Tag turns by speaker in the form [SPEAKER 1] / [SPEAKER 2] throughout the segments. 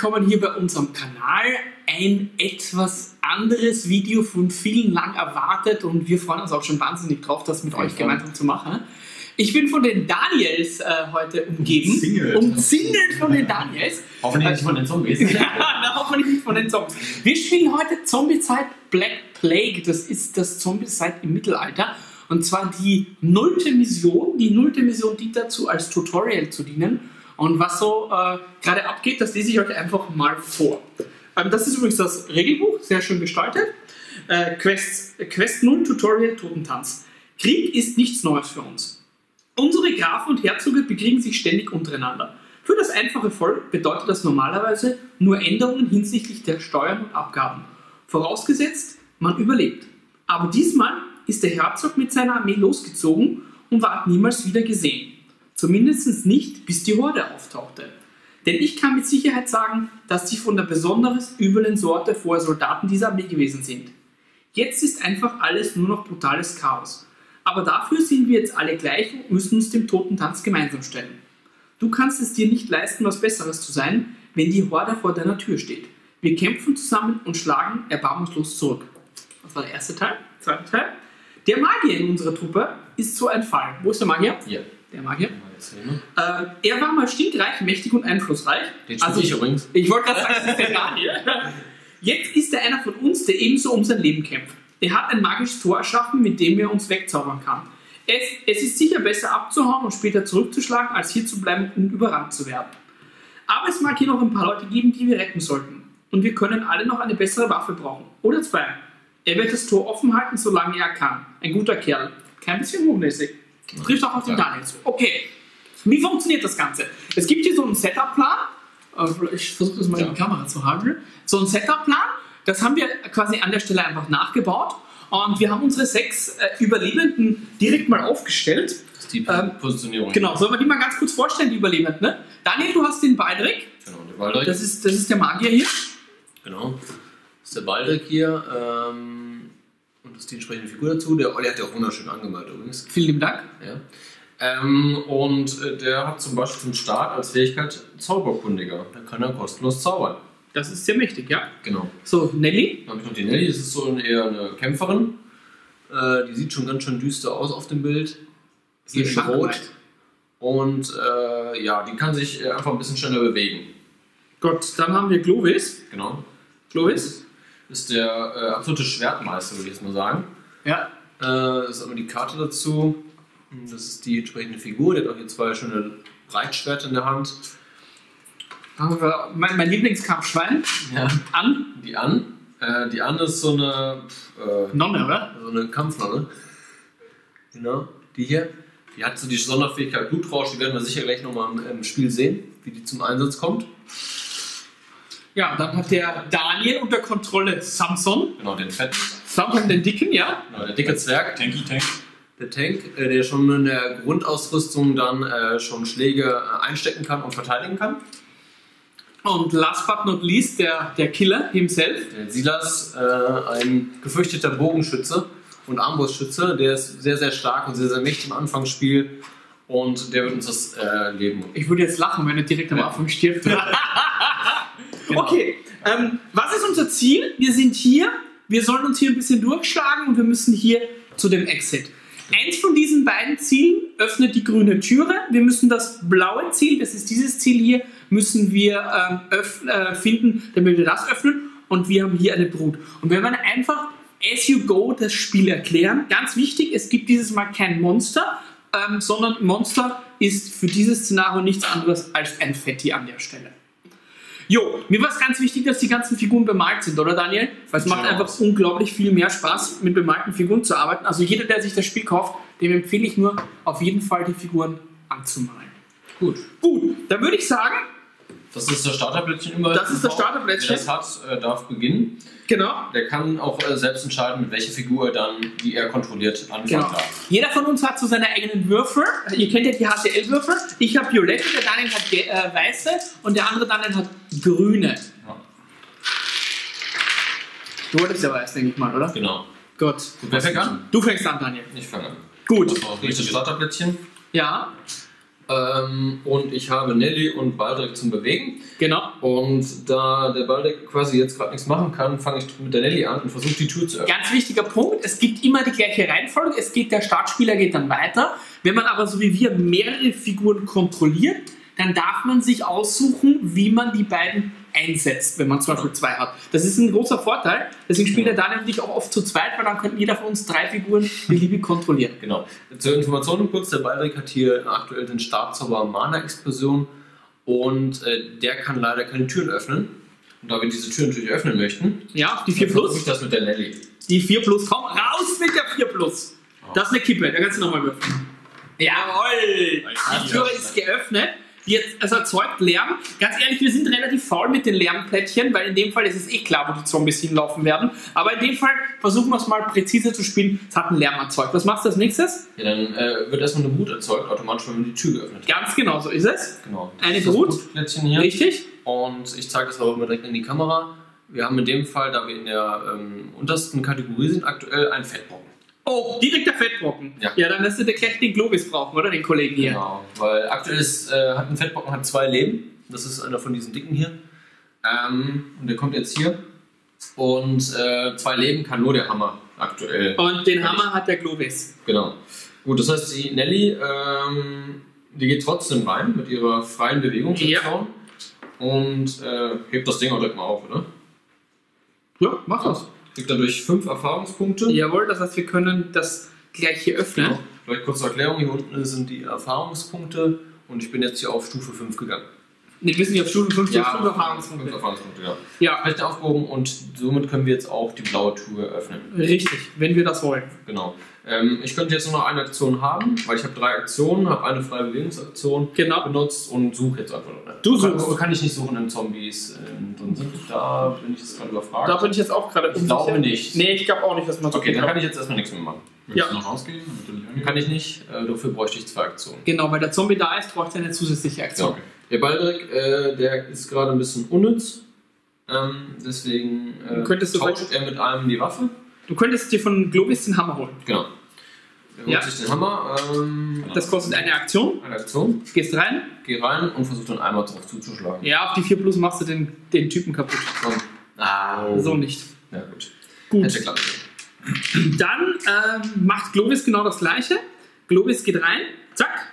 [SPEAKER 1] willkommen hier bei unserem Kanal. Ein etwas anderes Video von vielen lang erwartet und wir freuen uns auch schon wahnsinnig drauf, das mit euch gemeinsam zu machen. Ich bin von den Daniels äh, heute umgeben.
[SPEAKER 2] Umzingelt.
[SPEAKER 1] Umzingelt von den Daniels.
[SPEAKER 2] Hoffentlich nicht von den Zombies.
[SPEAKER 1] Ja, na, hoffentlich nicht von den Zombies. Wir spielen heute Zombie-Zeit Black Plague. Das ist das Zombie-Zeit im Mittelalter. Und zwar die nullte Mission. Die nullte Mission dient dazu, als Tutorial zu dienen. Und was so äh, gerade abgeht, das lese ich euch einfach mal vor. Ähm, das ist übrigens das Regelbuch, sehr schön gestaltet. Äh, Quests, Quest 0 Tutorial Totentanz. Krieg ist nichts Neues für uns. Unsere Grafen und Herzoge bekriegen sich ständig untereinander. Für das einfache Volk bedeutet das normalerweise nur Änderungen hinsichtlich der Steuern und Abgaben. Vorausgesetzt, man überlebt. Aber diesmal ist der Herzog mit seiner Armee losgezogen und ward niemals wieder gesehen. Zumindest nicht, bis die Horde auftauchte. Denn ich kann mit Sicherheit sagen, dass sie von der besonders üblen Sorte vorher Soldaten dieser Armee gewesen sind. Jetzt ist einfach alles nur noch brutales Chaos. Aber dafür sind wir jetzt alle gleich und müssen uns dem Totentanz gemeinsam stellen. Du kannst es dir nicht leisten, was Besseres zu sein, wenn die Horde vor deiner Tür steht. Wir kämpfen zusammen und schlagen erbarmungslos zurück. Das war der erste Teil. Zweiter Teil. Der Magier in unserer Truppe ist so ein Fall. Wo ist der Magier?
[SPEAKER 2] Hier.
[SPEAKER 1] Der Magier.
[SPEAKER 2] Ne?
[SPEAKER 1] Äh, er war mal stinkreich, mächtig und einflussreich.
[SPEAKER 2] Den spiele ich übrigens.
[SPEAKER 1] Ich wollte gerade sagen, das ist der Daniel. Jetzt ist er einer von uns, der ebenso um sein Leben kämpft. Er hat ein magisches Tor erschaffen, mit dem er uns wegzaubern kann. Es, es ist sicher besser abzuhauen und später zurückzuschlagen, als hier zu bleiben und überrannt zu werden. Aber es mag hier noch ein paar Leute geben, die wir retten sollten. Und wir können alle noch eine bessere Waffe brauchen. Oder zwei. Er wird das Tor offen halten, solange er kann. Ein guter Kerl. Kein bisschen hochnäsig. Trifft auch auf den. Daniel zu. Okay. Wie funktioniert das Ganze? Es gibt hier so einen Setup-Plan. Äh, Ich versuche das mal in
[SPEAKER 2] Ja.
[SPEAKER 1] die Kamera zu halten. So einen Setup-Plan. Das haben wir quasi an der Stelle einfach nachgebaut. Und wir haben unsere sechs äh, Überlebenden direkt mal aufgestellt.
[SPEAKER 2] Das ist die
[SPEAKER 1] Ähm,
[SPEAKER 2] Positionierung.
[SPEAKER 1] Genau, sollen wir die mal ganz kurz vorstellen, die Überlebenden? Ne? Daniel, du hast den Baldric.
[SPEAKER 2] Genau, der Baldric.
[SPEAKER 1] Das ist, das ist der Magier hier.
[SPEAKER 2] genau. Das ist der Baldric hier. Ähm, und das ist die entsprechende Figur dazu. Der Olli hat ja auch wunderschön angemalt übrigens.
[SPEAKER 1] Vielen lieben Dank.
[SPEAKER 2] Ja. Ähm, und äh, der hat zum Beispiel zum Start als Fähigkeit Zauberkundiger. Da kann er kostenlos zaubern.
[SPEAKER 1] Das ist sehr mächtig, ja.
[SPEAKER 2] Genau.
[SPEAKER 1] So, Nelly.
[SPEAKER 2] Dann habe ich noch die Nelly, das ist so eine, eher eine Kämpferin. Äh, die sieht schon ganz schön düster aus auf dem Bild. Hier in Rot. Und äh, ja, die kann sich äh, einfach ein bisschen schneller bewegen.
[SPEAKER 1] Gut, dann haben wir Clovis.
[SPEAKER 2] Genau.
[SPEAKER 1] Clovis.
[SPEAKER 2] Ist der äh, absolute Schwertmeister, würde ich jetzt mal sagen.
[SPEAKER 1] Ja.
[SPEAKER 2] Das ist einmal die Karte dazu. Das ist die entsprechende Figur. Der hat auch hier zwei schöne Breitschwerter in der Hand.
[SPEAKER 1] Mein, mein Lieblingskampfschwein.
[SPEAKER 2] Ja.
[SPEAKER 1] An.
[SPEAKER 2] Die An. Äh, die An ist so eine, äh,
[SPEAKER 1] Nonne, oder?
[SPEAKER 2] so eine Kampfnonne. Genau. Die hier. Die hat so die Sonderfähigkeit Blutrausch. Die werden wir sicher gleich nochmal im, im Spiel sehen, wie die zum Einsatz kommt.
[SPEAKER 1] Ja, dann hat der Daniel unter Kontrolle Samson.
[SPEAKER 2] Genau, den fetten.
[SPEAKER 1] Samson den Dicken, ja.
[SPEAKER 2] Genau, der dicke Zwerg.
[SPEAKER 3] Tanky Tank.
[SPEAKER 2] Der Tank, äh, der schon in der Grundausrüstung dann äh, schon Schläge äh, einstecken kann und verteidigen kann.
[SPEAKER 1] Und last but not least der, der Killer himself.
[SPEAKER 2] Der Silas, äh, ein gefürchteter Bogenschütze und Armbrustschütze, der ist sehr, sehr stark und sehr, sehr mächtig im Anfangsspiel und der wird uns das äh, Leben.
[SPEAKER 1] Ich würde jetzt lachen, wenn er direkt am. Anfang stirbt.
[SPEAKER 2] Genau.
[SPEAKER 1] Okay, ähm, was ist unser Ziel? Wir sind hier, wir sollen uns hier ein bisschen durchschlagen und wir müssen hier zu dem Exit. Eins von diesen beiden Zielen öffnet die grüne Türe. Wir müssen das blaue Ziel, das ist dieses Ziel hier, müssen wir ähm, äh, finden, damit wir das öffnen. Und wir haben hier eine Brut. Und wir werden einfach as you go das Spiel erklären. Ganz wichtig, es gibt dieses Mal kein Monster, ähm, sondern Monster ist für dieses Szenario nichts anderes als ein Fetti an der Stelle. Jo, mir war es ganz wichtig, dass die ganzen Figuren bemalt sind, oder Daniel? Weil es
[SPEAKER 2] Sieht
[SPEAKER 1] macht einfach
[SPEAKER 2] aus.
[SPEAKER 1] unglaublich viel mehr Spaß, mit bemalten Figuren zu arbeiten. Also jeder, der sich das Spiel kauft, dem empfehle ich nur, auf jeden Fall die Figuren anzumalen.
[SPEAKER 2] Gut.
[SPEAKER 1] Gut, dann würde ich sagen,
[SPEAKER 2] Das ist das Starterblättchen immer.
[SPEAKER 1] Das ist das Starterblättchen.
[SPEAKER 2] Wer das hat, äh, darf beginnen.
[SPEAKER 1] genau,
[SPEAKER 2] Der kann auch äh, selbst entscheiden, mit welcher Figur er dann, die er kontrolliert, anfangen
[SPEAKER 1] genau.
[SPEAKER 2] darf.
[SPEAKER 1] Jeder von uns hat so seine eigenen Würfel. Ihr kennt ja die HTL-Würfel. Ich habe violette, der Daniel hat äh, weiße und der andere Daniel hat grüne.
[SPEAKER 2] Ja.
[SPEAKER 1] Du wolltest ja weiß, denke ich mal, oder?
[SPEAKER 2] Genau.
[SPEAKER 1] Gut.
[SPEAKER 2] Wer fängt an?
[SPEAKER 1] Du fängst an, Daniel.
[SPEAKER 2] Ich fange an.
[SPEAKER 1] Gut.
[SPEAKER 2] Das war auch richtig das Starterblättchen.
[SPEAKER 1] Ja.
[SPEAKER 2] Ähm, und ich habe Nelly und Baldrick zum Bewegen.
[SPEAKER 1] Genau.
[SPEAKER 2] Und da der Baldrick quasi jetzt gerade nichts machen kann, fange ich mit der Nelly an und versuche die Tür zu öffnen.
[SPEAKER 1] Ganz wichtiger Punkt, es gibt immer die gleiche Reihenfolge. Es geht, der Startspieler geht dann weiter. Wenn man aber so wie wir mehrere Figuren kontrolliert, dann darf man sich aussuchen, wie man die beiden einsetzt, wenn man zum Beispiel zwei hat. Das ist ein großer Vorteil. Deswegen spielt der Daniel und ich auch oft zu zweit, weil dann könnten jeder von uns drei Figuren beliebig kontrollieren.
[SPEAKER 2] Genau. Zur Information kurz, der Baldrick hat hier aktuell den Startzauber Mana-Explosion und äh, der kann leider keine Türen öffnen. Und da wir diese Tür natürlich öffnen möchten,
[SPEAKER 1] Ja, die 4
[SPEAKER 2] dann versuche
[SPEAKER 1] Plus.
[SPEAKER 2] ich das mit der Nelly.
[SPEAKER 1] Die 4 Plus, komm, raus mit der 4 Plus. Das ist eine Kippe, da kannst du nochmal würfeln. Jawohl! Die Tür ist geöffnet. Jetzt, es erzeugt Lärm. Ganz ehrlich, wir sind relativ faul mit den Lärmplättchen, weil in dem Fall ist es eh klar, wo die Zombies hinlaufen werden. Aber in dem Fall versuchen wir es mal präziser zu spielen. Es hat einen Lärm erzeugt. Was machst du als nächstes?
[SPEAKER 2] Ja, dann äh, wird erstmal eine Brut erzeugt, automatisch, wenn man die Tür geöffnet hat.
[SPEAKER 1] Ganz genau so ist es.
[SPEAKER 2] Genau.
[SPEAKER 1] Eine Brut?
[SPEAKER 2] Brutplättchen hier.
[SPEAKER 1] Richtig?
[SPEAKER 2] Und ich zeige das aber immer direkt in die Kamera. Wir haben in dem Fall, da wir in der ähm, untersten Kategorie sind, aktuell einen Fettbrocken.
[SPEAKER 1] Oh, direkt der Fettbrocken.
[SPEAKER 2] Ja.
[SPEAKER 1] dann lässt du gleich den Globis brauchen, oder? Den Kollegen hier.
[SPEAKER 2] Genau, weil aktuell ist, äh, hat ein Fettbrocken hat zwei Leben. Das ist einer von diesen dicken hier. Ähm, und der kommt jetzt hier. Und äh, zwei Leben kann nur der Hammer aktuell.
[SPEAKER 1] Und den Hammer hat der Globis.
[SPEAKER 2] Genau. Gut, das heißt, die Nelly, ähm, die geht trotzdem rein mit ihrer freien Bewegungsaktion. Und äh, hebt das Ding auch direkt mal auf, oder?
[SPEAKER 1] Ja, mach das.
[SPEAKER 2] Kriegt dadurch fünf Erfahrungspunkte.
[SPEAKER 1] Jawohl, das heißt, wir können das gleich hier öffnen.
[SPEAKER 2] Genau. Vielleicht kurze Erklärung, hier unten sind die Erfahrungspunkte und ich bin jetzt hier auf Stufe 5 gegangen.
[SPEAKER 1] Ne, wir sind hier auf Stufe 5, ja, 5
[SPEAKER 2] fünf
[SPEAKER 1] Erfahrungspunkte.
[SPEAKER 2] Erfahrungspunkte, ja.
[SPEAKER 1] Ja,
[SPEAKER 2] Rechte aufgehoben und somit können wir jetzt auch die blaue Tür öffnen.
[SPEAKER 1] richtig, wenn wir das wollen.
[SPEAKER 2] Genau. Ähm, ich könnte jetzt nur noch eine Aktion haben, weil ich habe drei Aktionen, habe eine freie Bewegungsaktion
[SPEAKER 1] Genau.
[SPEAKER 2] benutzt und suche jetzt einfach noch.
[SPEAKER 1] Du
[SPEAKER 2] kann,
[SPEAKER 1] suchst.
[SPEAKER 2] Kann ich nicht suchen, wenn Zombies sind. Da bin ich jetzt gerade überfragt.
[SPEAKER 1] Da bin ich jetzt auch gerade
[SPEAKER 2] ich glaube nicht.
[SPEAKER 1] Nee, ich glaube auch nicht, dass man so
[SPEAKER 2] Okay, dann kann ich jetzt erstmal nichts mehr machen.
[SPEAKER 3] Möchtest
[SPEAKER 1] Ja.
[SPEAKER 3] du noch rausgehen, du?
[SPEAKER 2] Kann ich nicht, äh, dafür bräuchte ich zwei Aktionen.
[SPEAKER 1] Genau, weil der Zombie da ist, braucht er eine zusätzliche Aktion.
[SPEAKER 2] So. Der Baldrick, äh, der ist gerade ein bisschen unnütz. Ähm, deswegen äh,
[SPEAKER 1] Könntest du
[SPEAKER 2] tauscht er mit einem die Waffe.
[SPEAKER 1] Du könntest dir von Globis den Hammer holen.
[SPEAKER 2] Genau. Er holt
[SPEAKER 1] Ja.
[SPEAKER 2] sich den Hammer, ähm,
[SPEAKER 1] Das kostet eine Aktion.
[SPEAKER 2] eine Aktion,
[SPEAKER 1] Gehst rein.
[SPEAKER 2] geh rein und versuch dann einmal drauf zuzuschlagen.
[SPEAKER 1] Ja, auf die 4 Plus machst du den, den Typen kaputt.
[SPEAKER 2] Komm. Ah,
[SPEAKER 1] So nicht.
[SPEAKER 2] Ja, gut.
[SPEAKER 1] Gut.
[SPEAKER 2] Hätte können.
[SPEAKER 1] Dann ähm, macht Globis genau das gleiche. Globis geht rein, zack,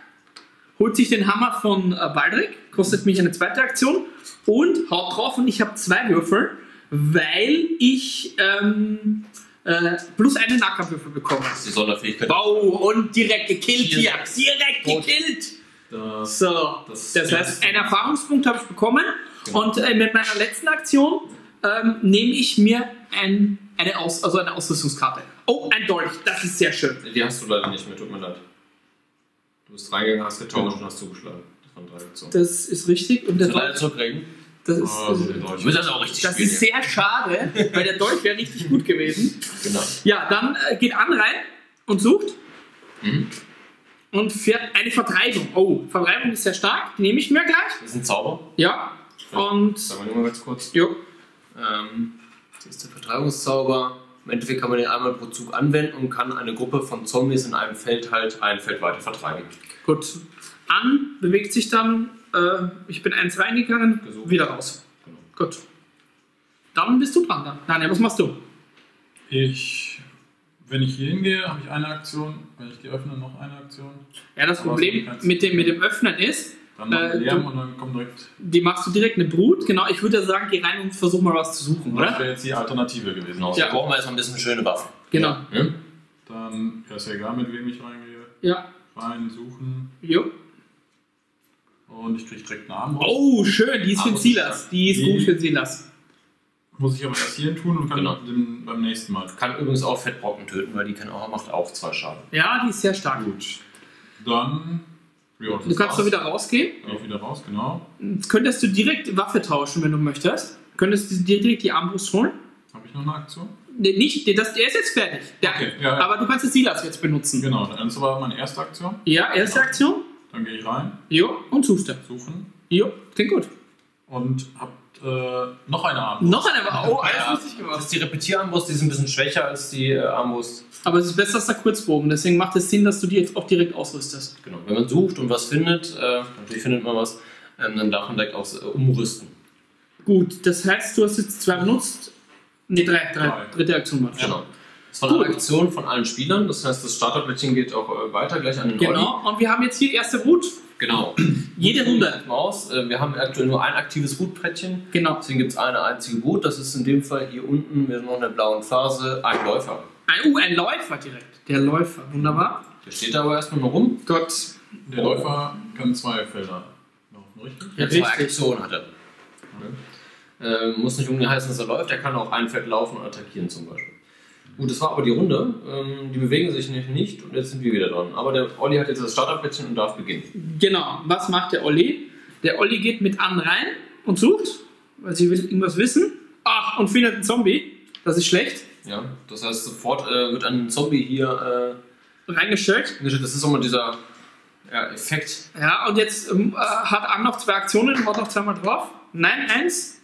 [SPEAKER 1] holt sich den Hammer von äh, Baldric, kostet mich eine zweite Aktion und haut drauf und ich habe zwei Würfel, weil ich ähm, äh, plus einen Nahkampfwürfel bekomme.
[SPEAKER 2] Das ist die Sonderfähigkeit.
[SPEAKER 1] Wow, und direkt gekillt hier. Direkt gekillt.
[SPEAKER 3] Das,
[SPEAKER 1] So,
[SPEAKER 3] Das-
[SPEAKER 1] das heißt, einen Erfahrungspunkt habe ich bekommen
[SPEAKER 2] Genau.
[SPEAKER 1] und äh, mit meiner letzten Aktion ähm, nehme ich mir ein, eine, Aus, also eine Ausrüstungskarte. Oh, ein Dolch, das ist sehr schön.
[SPEAKER 2] Die hast du leider nicht mehr, tut mir leid. Du bist reingegangen, hast getauscht und hast zugeschlagen. Das waren drei Aktionen.
[SPEAKER 1] Das ist richtig und der Dolch? Das ist,
[SPEAKER 3] Oh, so
[SPEAKER 2] das auch richtig
[SPEAKER 1] das
[SPEAKER 2] spielen.
[SPEAKER 1] ist sehr schade, weil der Dolch wäre richtig gut gewesen.
[SPEAKER 2] Genau.
[SPEAKER 1] Ja, dann äh, geht An rein und sucht
[SPEAKER 2] Mhm.
[SPEAKER 1] und fährt eine Vertreibung. Oh, Vertreibung ist sehr stark, die nehme ich mir gleich.
[SPEAKER 2] Das ist ein Zauber.
[SPEAKER 1] Ja, und
[SPEAKER 2] Sagen wir nur mal ganz kurz.
[SPEAKER 1] jo,
[SPEAKER 2] Ähm, das ist der Vertreibungszauber. Im Endeffekt kann man den einmal pro Zug anwenden und kann eine Gruppe von Zombies in einem Feld halt ein Feld weiter vertreiben.
[SPEAKER 1] Gut. An bewegt sich dann, äh, ich bin eins reingegangen,
[SPEAKER 2] Gesucht.
[SPEAKER 1] wieder raus.
[SPEAKER 2] Genau.
[SPEAKER 1] Gut. Dann bist du dran. Dann. Daniel, was machst du?
[SPEAKER 3] Ich, wenn ich hier hingehe, habe ich eine Aktion. Wenn ich die öffne, noch eine Aktion.
[SPEAKER 1] Ja, das
[SPEAKER 3] Aber
[SPEAKER 1] Problem mit dem, mit dem Öffnen ist,
[SPEAKER 3] Dann noch
[SPEAKER 1] Äh,
[SPEAKER 3] Lärm
[SPEAKER 1] du-
[SPEAKER 3] und dann kommt direkt.
[SPEAKER 1] die machst du direkt eine Brut. Genau, ich würde sagen, geh rein und versuch mal was zu suchen,
[SPEAKER 3] Das
[SPEAKER 1] oder?
[SPEAKER 3] wäre jetzt die Alternative gewesen.
[SPEAKER 2] Genau.
[SPEAKER 1] Ja.
[SPEAKER 2] Brauchen wir erstmal ein bisschen schöne Waffen.
[SPEAKER 1] Genau.
[SPEAKER 2] Ne?
[SPEAKER 3] Dann ja, ist ja egal, mit wem ich reingehe.
[SPEAKER 1] Ja.
[SPEAKER 3] Rein, suchen.
[SPEAKER 1] Jo.
[SPEAKER 3] Und ich kriege direkt einen Armbrust.
[SPEAKER 1] Oh, schön, die ist für
[SPEAKER 2] Aber
[SPEAKER 1] Silas. Die ist gut für Silas.
[SPEAKER 3] Muss ich aber erst hierhin tun und kann
[SPEAKER 2] Genau.
[SPEAKER 3] den beim nächsten Mal.
[SPEAKER 2] Kann übrigens auch Fettbrocken töten, weil die kann auch, macht auch zwei Schaden.
[SPEAKER 1] Ja, die ist sehr stark.
[SPEAKER 3] Gut. Dann. Ja, das
[SPEAKER 1] Du kannst
[SPEAKER 3] war's.
[SPEAKER 1] da wieder rausgehen.
[SPEAKER 3] Auch wieder raus, genau.
[SPEAKER 1] Jetzt könntest du direkt Waffe tauschen, wenn du möchtest. Könntest du dir direkt die Armbrust holen.
[SPEAKER 3] Habe ich noch eine Aktion?
[SPEAKER 1] Nee, nicht, das, der ist jetzt fertig. Der,
[SPEAKER 3] Okay, ja, ja.
[SPEAKER 1] Aber du kannst das Silas jetzt benutzen.
[SPEAKER 3] Genau, ist aber meine erste Aktion.
[SPEAKER 1] Ja, erste Aktion.
[SPEAKER 3] Dann gehe ich rein,
[SPEAKER 1] Jo, und suchst du.
[SPEAKER 3] suchen.
[SPEAKER 1] Jo, klingt gut.
[SPEAKER 3] und habt äh, noch eine Armbrust.
[SPEAKER 1] Noch eine, oh, alles
[SPEAKER 2] Ja,
[SPEAKER 1] lustig
[SPEAKER 2] Das
[SPEAKER 1] gemacht.
[SPEAKER 2] ist die Repetierarmbrust, die ist ein bisschen schwächer als die äh, Armbrust.
[SPEAKER 1] Aber es ist besser als der Kurzbogen, deswegen macht es Sinn, dass du die jetzt auch direkt ausrüstest.
[SPEAKER 2] Genau. Wenn man sucht und was findet, äh, natürlich findet man was, ähm, dann darf man direkt auch äh, umrüsten.
[SPEAKER 1] Gut, das heißt, du hast jetzt zwei benutzt. Ne, drei, drei.
[SPEAKER 3] Drei.
[SPEAKER 1] Dritte Aktion war
[SPEAKER 2] Genau. Das war
[SPEAKER 1] Gut.
[SPEAKER 2] eine Aktion von allen Spielern, das heißt, das Starterblättchen geht auch äh, weiter gleich an den Olli.
[SPEAKER 1] Genau, und wir haben jetzt hier die erste Route.
[SPEAKER 2] Genau.
[SPEAKER 1] Jede Runde.
[SPEAKER 2] Maus. Äh, wir haben aktuell nur ein aktives Rootbrettchen.
[SPEAKER 1] Genau.
[SPEAKER 2] Deswegen gibt es eine einzige Boot. Das ist in dem Fall hier unten, wir sind noch in der blauen Phase, ein Läufer.
[SPEAKER 1] Ein, uh, ein Läufer direkt. Der Läufer, wunderbar.
[SPEAKER 2] Der steht da aber erstmal noch rum.
[SPEAKER 1] Gott.
[SPEAKER 3] Der Läufer kann zwei Felder laufen, richtig?
[SPEAKER 1] Ja,
[SPEAKER 2] Zwei. Aktionen hat er. Äh, muss nicht unbedingt heißen, dass er läuft. Er kann auch ein Feld laufen und attackieren zum Beispiel. Gut, das war aber die Runde. Ähm, die bewegen sich nicht, nicht und jetzt sind wir wieder dran. Aber der Olli hat jetzt das Starterblättchen und darf beginnen.
[SPEAKER 1] Genau, was macht der Olli? Der Olli geht mit an rein und sucht, weil sie will irgendwas wissen. Ach, und findet einen Zombie. Das ist schlecht.
[SPEAKER 2] Ja, das heißt, sofort äh, wird ein Zombie hier
[SPEAKER 1] Reingestellt.
[SPEAKER 2] äh, das ist immer dieser ja, Effekt.
[SPEAKER 1] Ja, und jetzt ähm, äh, hat Ann noch zwei Aktionen, war noch zweimal drauf. Nein, eins.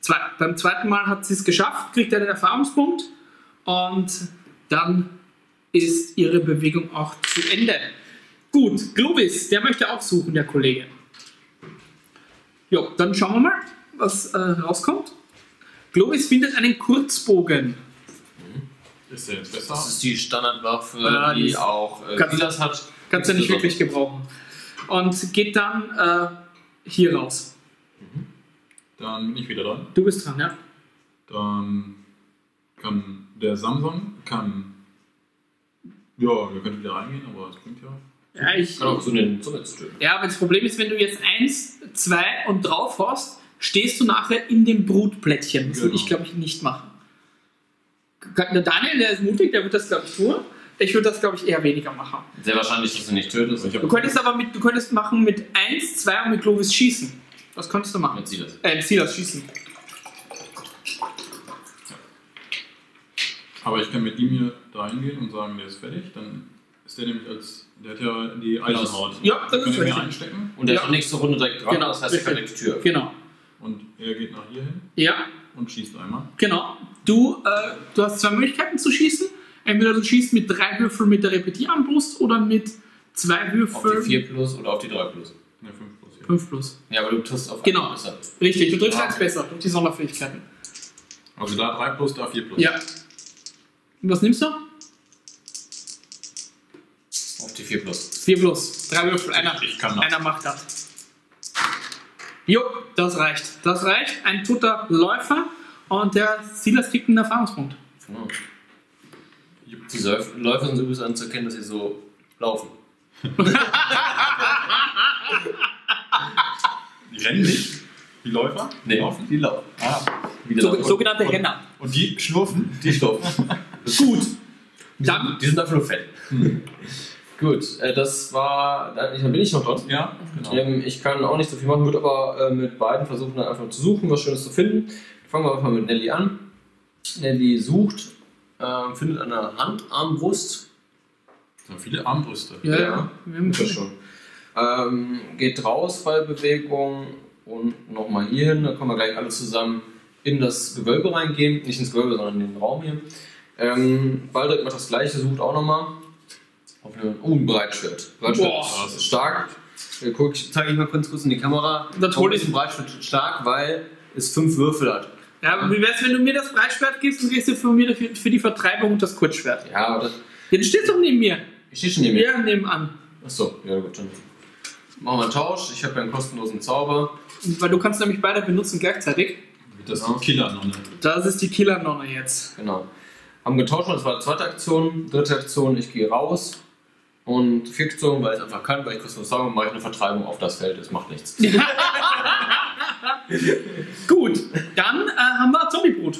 [SPEAKER 1] Zwei. Beim zweiten Mal hat sie es geschafft, kriegt er den Erfahrungspunkt und dann ist ihre Bewegung auch zu Ende. Gut, Globis, der möchte auch suchen, der Kollege. Jo, dann schauen wir mal, was äh, rauskommt. Globis findet einen Kurzbogen.
[SPEAKER 3] Ist der jetzt besser?
[SPEAKER 2] Das ist die Standardwaffe,
[SPEAKER 1] Ja, die
[SPEAKER 2] die
[SPEAKER 1] ist-
[SPEAKER 2] auch äh,
[SPEAKER 1] Kannst-
[SPEAKER 2] Silas hat.
[SPEAKER 1] Kannst du nicht wirklich gebrauchen. Und geht dann äh, hier raus.
[SPEAKER 3] Dann bin ich wieder dran.
[SPEAKER 1] Du bist dran, ja?
[SPEAKER 3] Dann kann der Samsung kann. Ja, wir können wieder reingehen, aber es bringt ja.
[SPEAKER 1] Ja, ich,
[SPEAKER 2] Kann auch so den Zunge zu töten.
[SPEAKER 1] ja, aber das Problem ist, wenn du jetzt eins, zwei und drauf hast, stehst du nachher in dem Brutplättchen. Das würde
[SPEAKER 3] Genau.
[SPEAKER 1] ich, glaube ich, nicht machen. Der Daniel, der ist mutig, der wird das, glaube ich, tun. Ich würde das, glaube ich, eher weniger machen.
[SPEAKER 2] Sehr wahrscheinlich, dass du nicht tötest.
[SPEAKER 3] Ich
[SPEAKER 1] Du könntest aber mit, du könntest machen mit 1, 2 und mit Glovis schießen. Das könntest du machen.
[SPEAKER 2] Mit Silas.
[SPEAKER 1] Äh, Silas schießen.
[SPEAKER 3] Aber ich kann mit ihm hier da hingehen und sagen, der ist fertig. Dann ist der nämlich als. Der hat ja die Eisenhaut.
[SPEAKER 1] Ja,
[SPEAKER 3] Können
[SPEAKER 1] ist richtig.
[SPEAKER 3] einstecken
[SPEAKER 2] Und der
[SPEAKER 1] Ja.
[SPEAKER 2] ist nächste Runde direkt dran,
[SPEAKER 1] Genau,
[SPEAKER 2] das heißt, er kann direkt die Tür.
[SPEAKER 1] Genau.
[SPEAKER 3] und er geht nach hier hin
[SPEAKER 1] Ja,
[SPEAKER 3] und schießt einmal.
[SPEAKER 1] genau. Du, äh, du hast zwei Möglichkeiten zu schießen. Entweder du schießt mit drei Würfeln mit der Repetierarmbrust oder mit zwei
[SPEAKER 2] Auf
[SPEAKER 1] Würfeln.
[SPEAKER 2] die 4 plus oder auf die 3 plus.
[SPEAKER 3] Ne, 5 plus hier.
[SPEAKER 1] 5 plus.
[SPEAKER 2] Ja, aber du triffst auf
[SPEAKER 1] Genau.
[SPEAKER 2] besser.
[SPEAKER 1] Richtig, du triffst
[SPEAKER 2] Ah,
[SPEAKER 1] eins
[SPEAKER 2] okay.
[SPEAKER 1] besser durch die Sonderfähigkeiten.
[SPEAKER 3] Also da 3 plus, da 4 plus.
[SPEAKER 1] Ja. Und was nimmst du?
[SPEAKER 2] Auf die 4 plus.
[SPEAKER 1] 4 plus. Drei Würfel, einer,
[SPEAKER 3] Ich kann
[SPEAKER 1] einer macht das. Jo, das reicht. Das reicht. Ein toter Läufer und der Silas kriegt einen Erfahrungspunkt.
[SPEAKER 2] Genau. Die Säuf- Läufer sind übrigens anzuerkennen, dass sie so laufen.
[SPEAKER 3] Die rennen nicht. Die Läufer? Laufen?
[SPEAKER 2] die laufen.
[SPEAKER 3] Ah.
[SPEAKER 2] Wieder
[SPEAKER 1] So,
[SPEAKER 2] laufen.
[SPEAKER 1] sogenannte
[SPEAKER 3] Und-
[SPEAKER 1] Renner.
[SPEAKER 3] Und die schlurfen?
[SPEAKER 2] Die laufen.
[SPEAKER 1] Gut.
[SPEAKER 2] Die
[SPEAKER 1] Dann-
[SPEAKER 2] sind, die sind einfach nur fett. Gut, äh, das war. Dann bin ich noch dort.
[SPEAKER 3] Ja, genau.
[SPEAKER 2] Ähm, ich kann auch nicht so viel machen, würde aber äh, mit beiden versuchen, dann einfach zu suchen, was Schönes zu finden. Fangen wir einfach mit Nelly an. Nelly sucht, äh, findet eine Handarmbrust.
[SPEAKER 3] So viele Armbrüste.
[SPEAKER 1] Ja, ja. Wir haben
[SPEAKER 2] das schon. Ähm, geht raus bei Bewegung und nochmal hier hin. Da können wir gleich alle zusammen in das Gewölbe reingehen. Nicht ins Gewölbe, sondern in den Raum hier. Ähm, Baldrick macht das gleiche, sucht auch nochmal. Auf eine, oh, ein Breitschwert. Breitschwert
[SPEAKER 1] Boah.
[SPEAKER 2] ist stark. Äh, Guck, ich zeige ich mal kurz kurz in die Kamera.
[SPEAKER 1] Das
[SPEAKER 2] Warum
[SPEAKER 1] hol ich-
[SPEAKER 2] ist ein Breitschwert stark, weil es fünf Würfel hat.
[SPEAKER 1] Ja, aber wie wär's, wenn du mir das Breitschwert gibst und kriegst du von mir dafür, für die Vertreibung das Kurzschwert?
[SPEAKER 2] Ja, aber das,
[SPEAKER 1] Ja, du stehst doch neben mir.
[SPEAKER 2] ich stehe schon neben mir.
[SPEAKER 1] Ja, nebenan.
[SPEAKER 2] Achso, ja gut, dann machen wir einen Tausch. Ich habe ja einen kostenlosen Zauber.
[SPEAKER 1] Weil du kannst nämlich beide benutzen gleichzeitig.
[SPEAKER 3] Das ist die Killernonne.
[SPEAKER 1] Das ist die Killernonne jetzt.
[SPEAKER 2] Genau. Haben getauscht, das war die zweite Aktion. Dritte Aktion, ich gehe raus. Und vierte Aktion, weil ich einfach kann, weil ich kostenlos Zauber mache ich eine Vertreibung auf das Feld. Es macht nichts.
[SPEAKER 1] Gut, dann äh, haben wir Zombiebrut.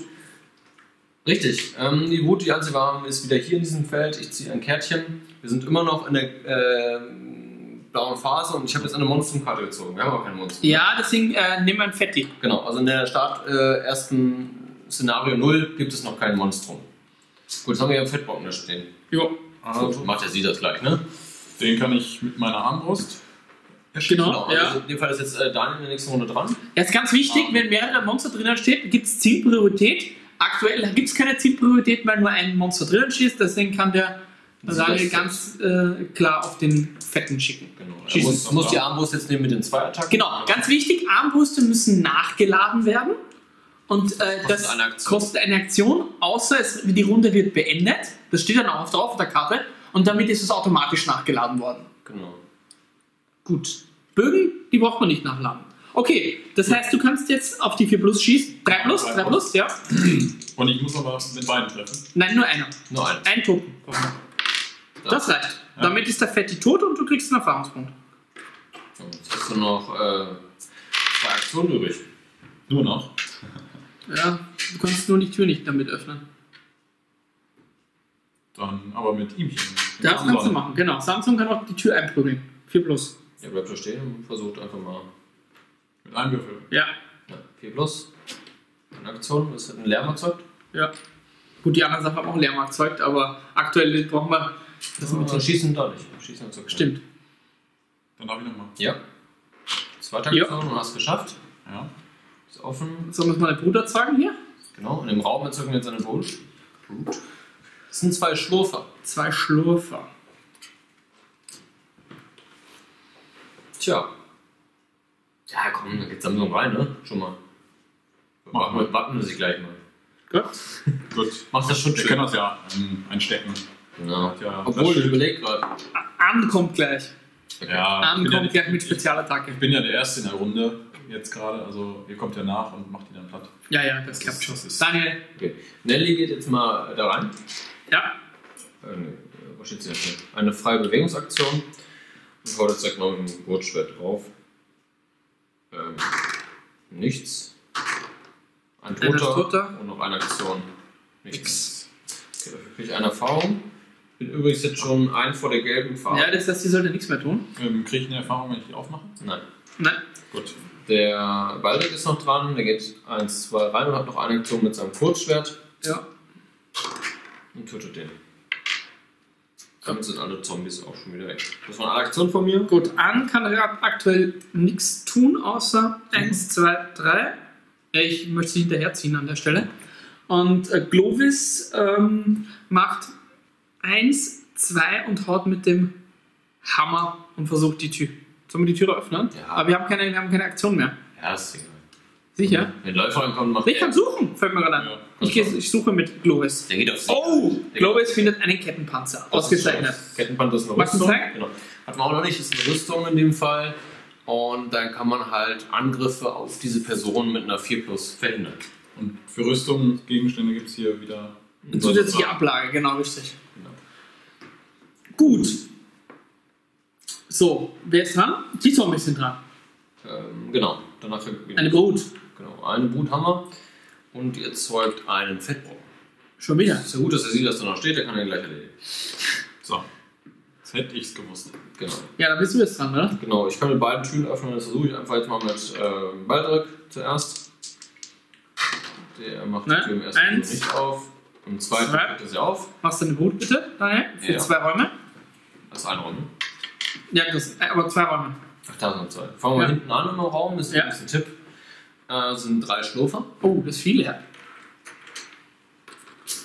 [SPEAKER 2] Richtig. Ähm, die Wut, die ganze warm ist wieder hier in diesem Feld. Ich ziehe ein Kärtchen. Wir sind immer noch in der äh, blauen Phase und ich habe jetzt eine Monstrumkarte gezogen. Wir haben auch keine Monstrum.
[SPEAKER 1] Ja, deswegen äh, nimm ein Fetti.
[SPEAKER 2] Genau, also in der Start äh, ersten Szenario 0 gibt es noch kein Monstrum. Gut, jetzt haben wir hier einen Fettbocken da stehen.
[SPEAKER 1] Jo.
[SPEAKER 2] Also macht er sie das gleich, ne?
[SPEAKER 3] Den kann ich mit meiner Armbrust
[SPEAKER 1] Genau, ja.
[SPEAKER 2] Also in dem Fall ist jetzt äh, Daniel in der nächsten Runde dran.
[SPEAKER 1] Jetzt ganz wichtig,
[SPEAKER 2] Ah.
[SPEAKER 1] wenn mehrere Monster drinnen steht, gibt es Zielpriorität. Aktuell gibt es keine Zielpriorität, weil nur ein Monster drinnen schießt, deswegen kann der
[SPEAKER 2] Das
[SPEAKER 1] Daniel ganz äh, klar auf den Fetten schicken.
[SPEAKER 2] Genau. Er muss, muss die Armbrust jetzt nehmen mit den zwei Attacken.
[SPEAKER 1] Genau, ganz wichtig, Armbrüste müssen nachgeladen werden. Und äh,
[SPEAKER 2] Kostet
[SPEAKER 1] das
[SPEAKER 2] eine Aktion.
[SPEAKER 1] kostet eine Aktion, außer es, die Runde wird beendet. Das steht dann auch drauf auf der Karte. Und damit ist es automatisch nachgeladen worden.
[SPEAKER 2] Genau.
[SPEAKER 1] Gut. Bögen, die braucht man nicht nachladen. Okay, das heißt, du kannst jetzt auf die 4 Plus schießen. 3 Plus, 3 Plus, ja.
[SPEAKER 3] Und ich muss aber mit beiden treffen.
[SPEAKER 1] Nein, nur einer.
[SPEAKER 2] Nur ein.
[SPEAKER 1] Ein Toten. Das reicht. Damit ist der Fetti tot und du kriegst einen Erfahrungspunkt.
[SPEAKER 2] Jetzt hast du noch äh, zwei Aktionen übrig.
[SPEAKER 3] Nur noch.
[SPEAKER 1] Ja, du kannst nur die Tür nicht damit öffnen.
[SPEAKER 3] Dann aber mit ihm.
[SPEAKER 1] Das kannst du machen, genau. Samsung kann auch die Tür einprügeln. 4 Plus.
[SPEAKER 2] Er bleibt da stehen und versucht einfach mal.
[SPEAKER 3] Mit einem Würfel.
[SPEAKER 1] Ja,
[SPEAKER 2] Ja, 4 plus. Eine Aktion, das hat einen Lärm erzeugt.
[SPEAKER 1] ja. Gut, die anderen Sachen haben auch Lärm erzeugt, aber aktuell brauchen wir das mit
[SPEAKER 2] Das schießen da nicht. Schießen erzeugt
[SPEAKER 1] Stimmt.
[SPEAKER 3] Dann darf ich nochmal.
[SPEAKER 2] Ja. Zweite
[SPEAKER 1] Ja.
[SPEAKER 2] Aktion, du hast es geschafft.
[SPEAKER 3] Ja.
[SPEAKER 2] Ist offen.
[SPEAKER 1] Sollen wir es mal eine Brut erzeugen hier?
[SPEAKER 2] Genau. In dem Raum erzeugen wir jetzt eine Brut. Brut. Das sind zwei Schlurfer.
[SPEAKER 1] Zwei Schlurfer.
[SPEAKER 2] Tja. Ja, komm, dann geht's Samsung rein, ne? Schon mal.
[SPEAKER 3] Machen wir.
[SPEAKER 2] Warten wir sich gleich mal.
[SPEAKER 1] Gut.
[SPEAKER 3] Gut.
[SPEAKER 2] Mach das schon
[SPEAKER 3] Wir
[SPEAKER 2] schön.
[SPEAKER 3] können das ja ähm, einstecken.
[SPEAKER 2] Genau.
[SPEAKER 3] Ja,
[SPEAKER 2] Obwohl, ich überlege gerade.
[SPEAKER 1] An kommt gleich.
[SPEAKER 3] Ja, ich bin ja,
[SPEAKER 1] kommt gleich mit Spezialattacke.
[SPEAKER 3] ich bin ja der Erste in der Runde jetzt gerade. Also ihr kommt ja nach und macht die dann platt.
[SPEAKER 1] Ja, ja, das
[SPEAKER 3] Das
[SPEAKER 1] klappt schon. Daniel.
[SPEAKER 2] Okay. Nelly geht jetzt mal da rein.
[SPEAKER 1] Ja.
[SPEAKER 2] Äh, nee, was steht hier? Eine freie Bewegungsaktion. Und haut jetzt direkt mal mit dem Gurtschwert drauf. Ähm, nichts. Ein Toter, und noch eine Aktion. Nichts. Okay, dafür kriege ich eine Erfahrung. Bin übrigens jetzt schon ein vor der gelben Farbe.
[SPEAKER 1] Ja, das heißt, die sollte nichts mehr tun.
[SPEAKER 3] Ähm, Kriege ich eine Erfahrung, wenn ich die aufmache?
[SPEAKER 2] Nein.
[SPEAKER 1] Nein.
[SPEAKER 3] Gut.
[SPEAKER 2] Der Baldric ist noch dran, der geht 1, 2 rein und hat noch eine Aktion mit seinem Kurzschwert
[SPEAKER 1] Ja.
[SPEAKER 2] und tötet den. Damit sind alle Zombies auch schon wieder weg. Das war eine Aktion von mir.
[SPEAKER 1] Gut, An kann gerade aktuell nichts tun, außer 1, 2, 3. Ich möchte sie hinterherziehen an der Stelle. Und äh, Glovis ähm, macht 1, 2 und haut mit dem Hammer und versucht die Tür. Sollen wir die Tür öffnen?
[SPEAKER 2] Ja.
[SPEAKER 1] Aber wir haben, keine, wir haben keine Aktion mehr.
[SPEAKER 2] Ja, ist egal.
[SPEAKER 1] Sicher?
[SPEAKER 2] Wenn Läufer ankommen, macht
[SPEAKER 1] Ich kann suchen, fällt mir gerade an.
[SPEAKER 3] Ja,
[SPEAKER 1] ich, geh, ich suche mit Glovis.
[SPEAKER 2] Der geht auf
[SPEAKER 1] Oh! Glovis findet einen Kettenpanzer. Ausgezeichnet.
[SPEAKER 2] Kettenpanzer ist eine
[SPEAKER 1] Magst du
[SPEAKER 2] Rüstung.
[SPEAKER 1] zeigen?
[SPEAKER 2] Genau. Hat man auch noch nicht, ist eine Rüstung in dem Fall. Und dann kann man halt Angriffe auf diese Person mit einer 4 Plus verhindern.
[SPEAKER 3] Und für Rüstungsgegenstände gibt es hier wieder.
[SPEAKER 1] Eine zusätzliche Ablage, genau richtig.
[SPEAKER 2] Genau.
[SPEAKER 1] Gut. So, wer ist dran? Die Zombies sind dran.
[SPEAKER 2] Ähm, genau. Danach
[SPEAKER 1] Eine Brut.
[SPEAKER 2] Genau, eine Bruthammer. Und die erzeugt einen Fettbrocken.
[SPEAKER 1] Schon wieder.
[SPEAKER 2] Ist ja gut, dass er sieht, dass da noch steht, der kann er gleich erledigen.
[SPEAKER 3] So. Jetzt hätte ich es gewusst.
[SPEAKER 2] Genau.
[SPEAKER 1] Ja, da bist du jetzt dran, oder?
[SPEAKER 2] Genau, ich kann mit beiden Türen öffnen, das versuche ich einfach jetzt mal mit äh, Baldric zuerst. Der macht
[SPEAKER 1] Ne?
[SPEAKER 2] die Tür im ersten Tür
[SPEAKER 1] Eins.
[SPEAKER 2] nicht auf. Im zweiten
[SPEAKER 1] Zwei.
[SPEAKER 2] macht er sie auf.
[SPEAKER 1] Machst du eine Brut bitte, Daniel? Für
[SPEAKER 2] Ja.
[SPEAKER 1] zwei Räume?
[SPEAKER 2] Das ist ein Raum.
[SPEAKER 1] Ja, das, äh, aber zwei Räume.
[SPEAKER 2] Ach, da sind zwei. Fangen wir
[SPEAKER 1] Ja.
[SPEAKER 2] hinten an im Raum, das ist
[SPEAKER 1] Ja.
[SPEAKER 2] ein bisschen Tipp. Äh, sind drei Schlurfer.
[SPEAKER 1] Oh, das ist viel, ja.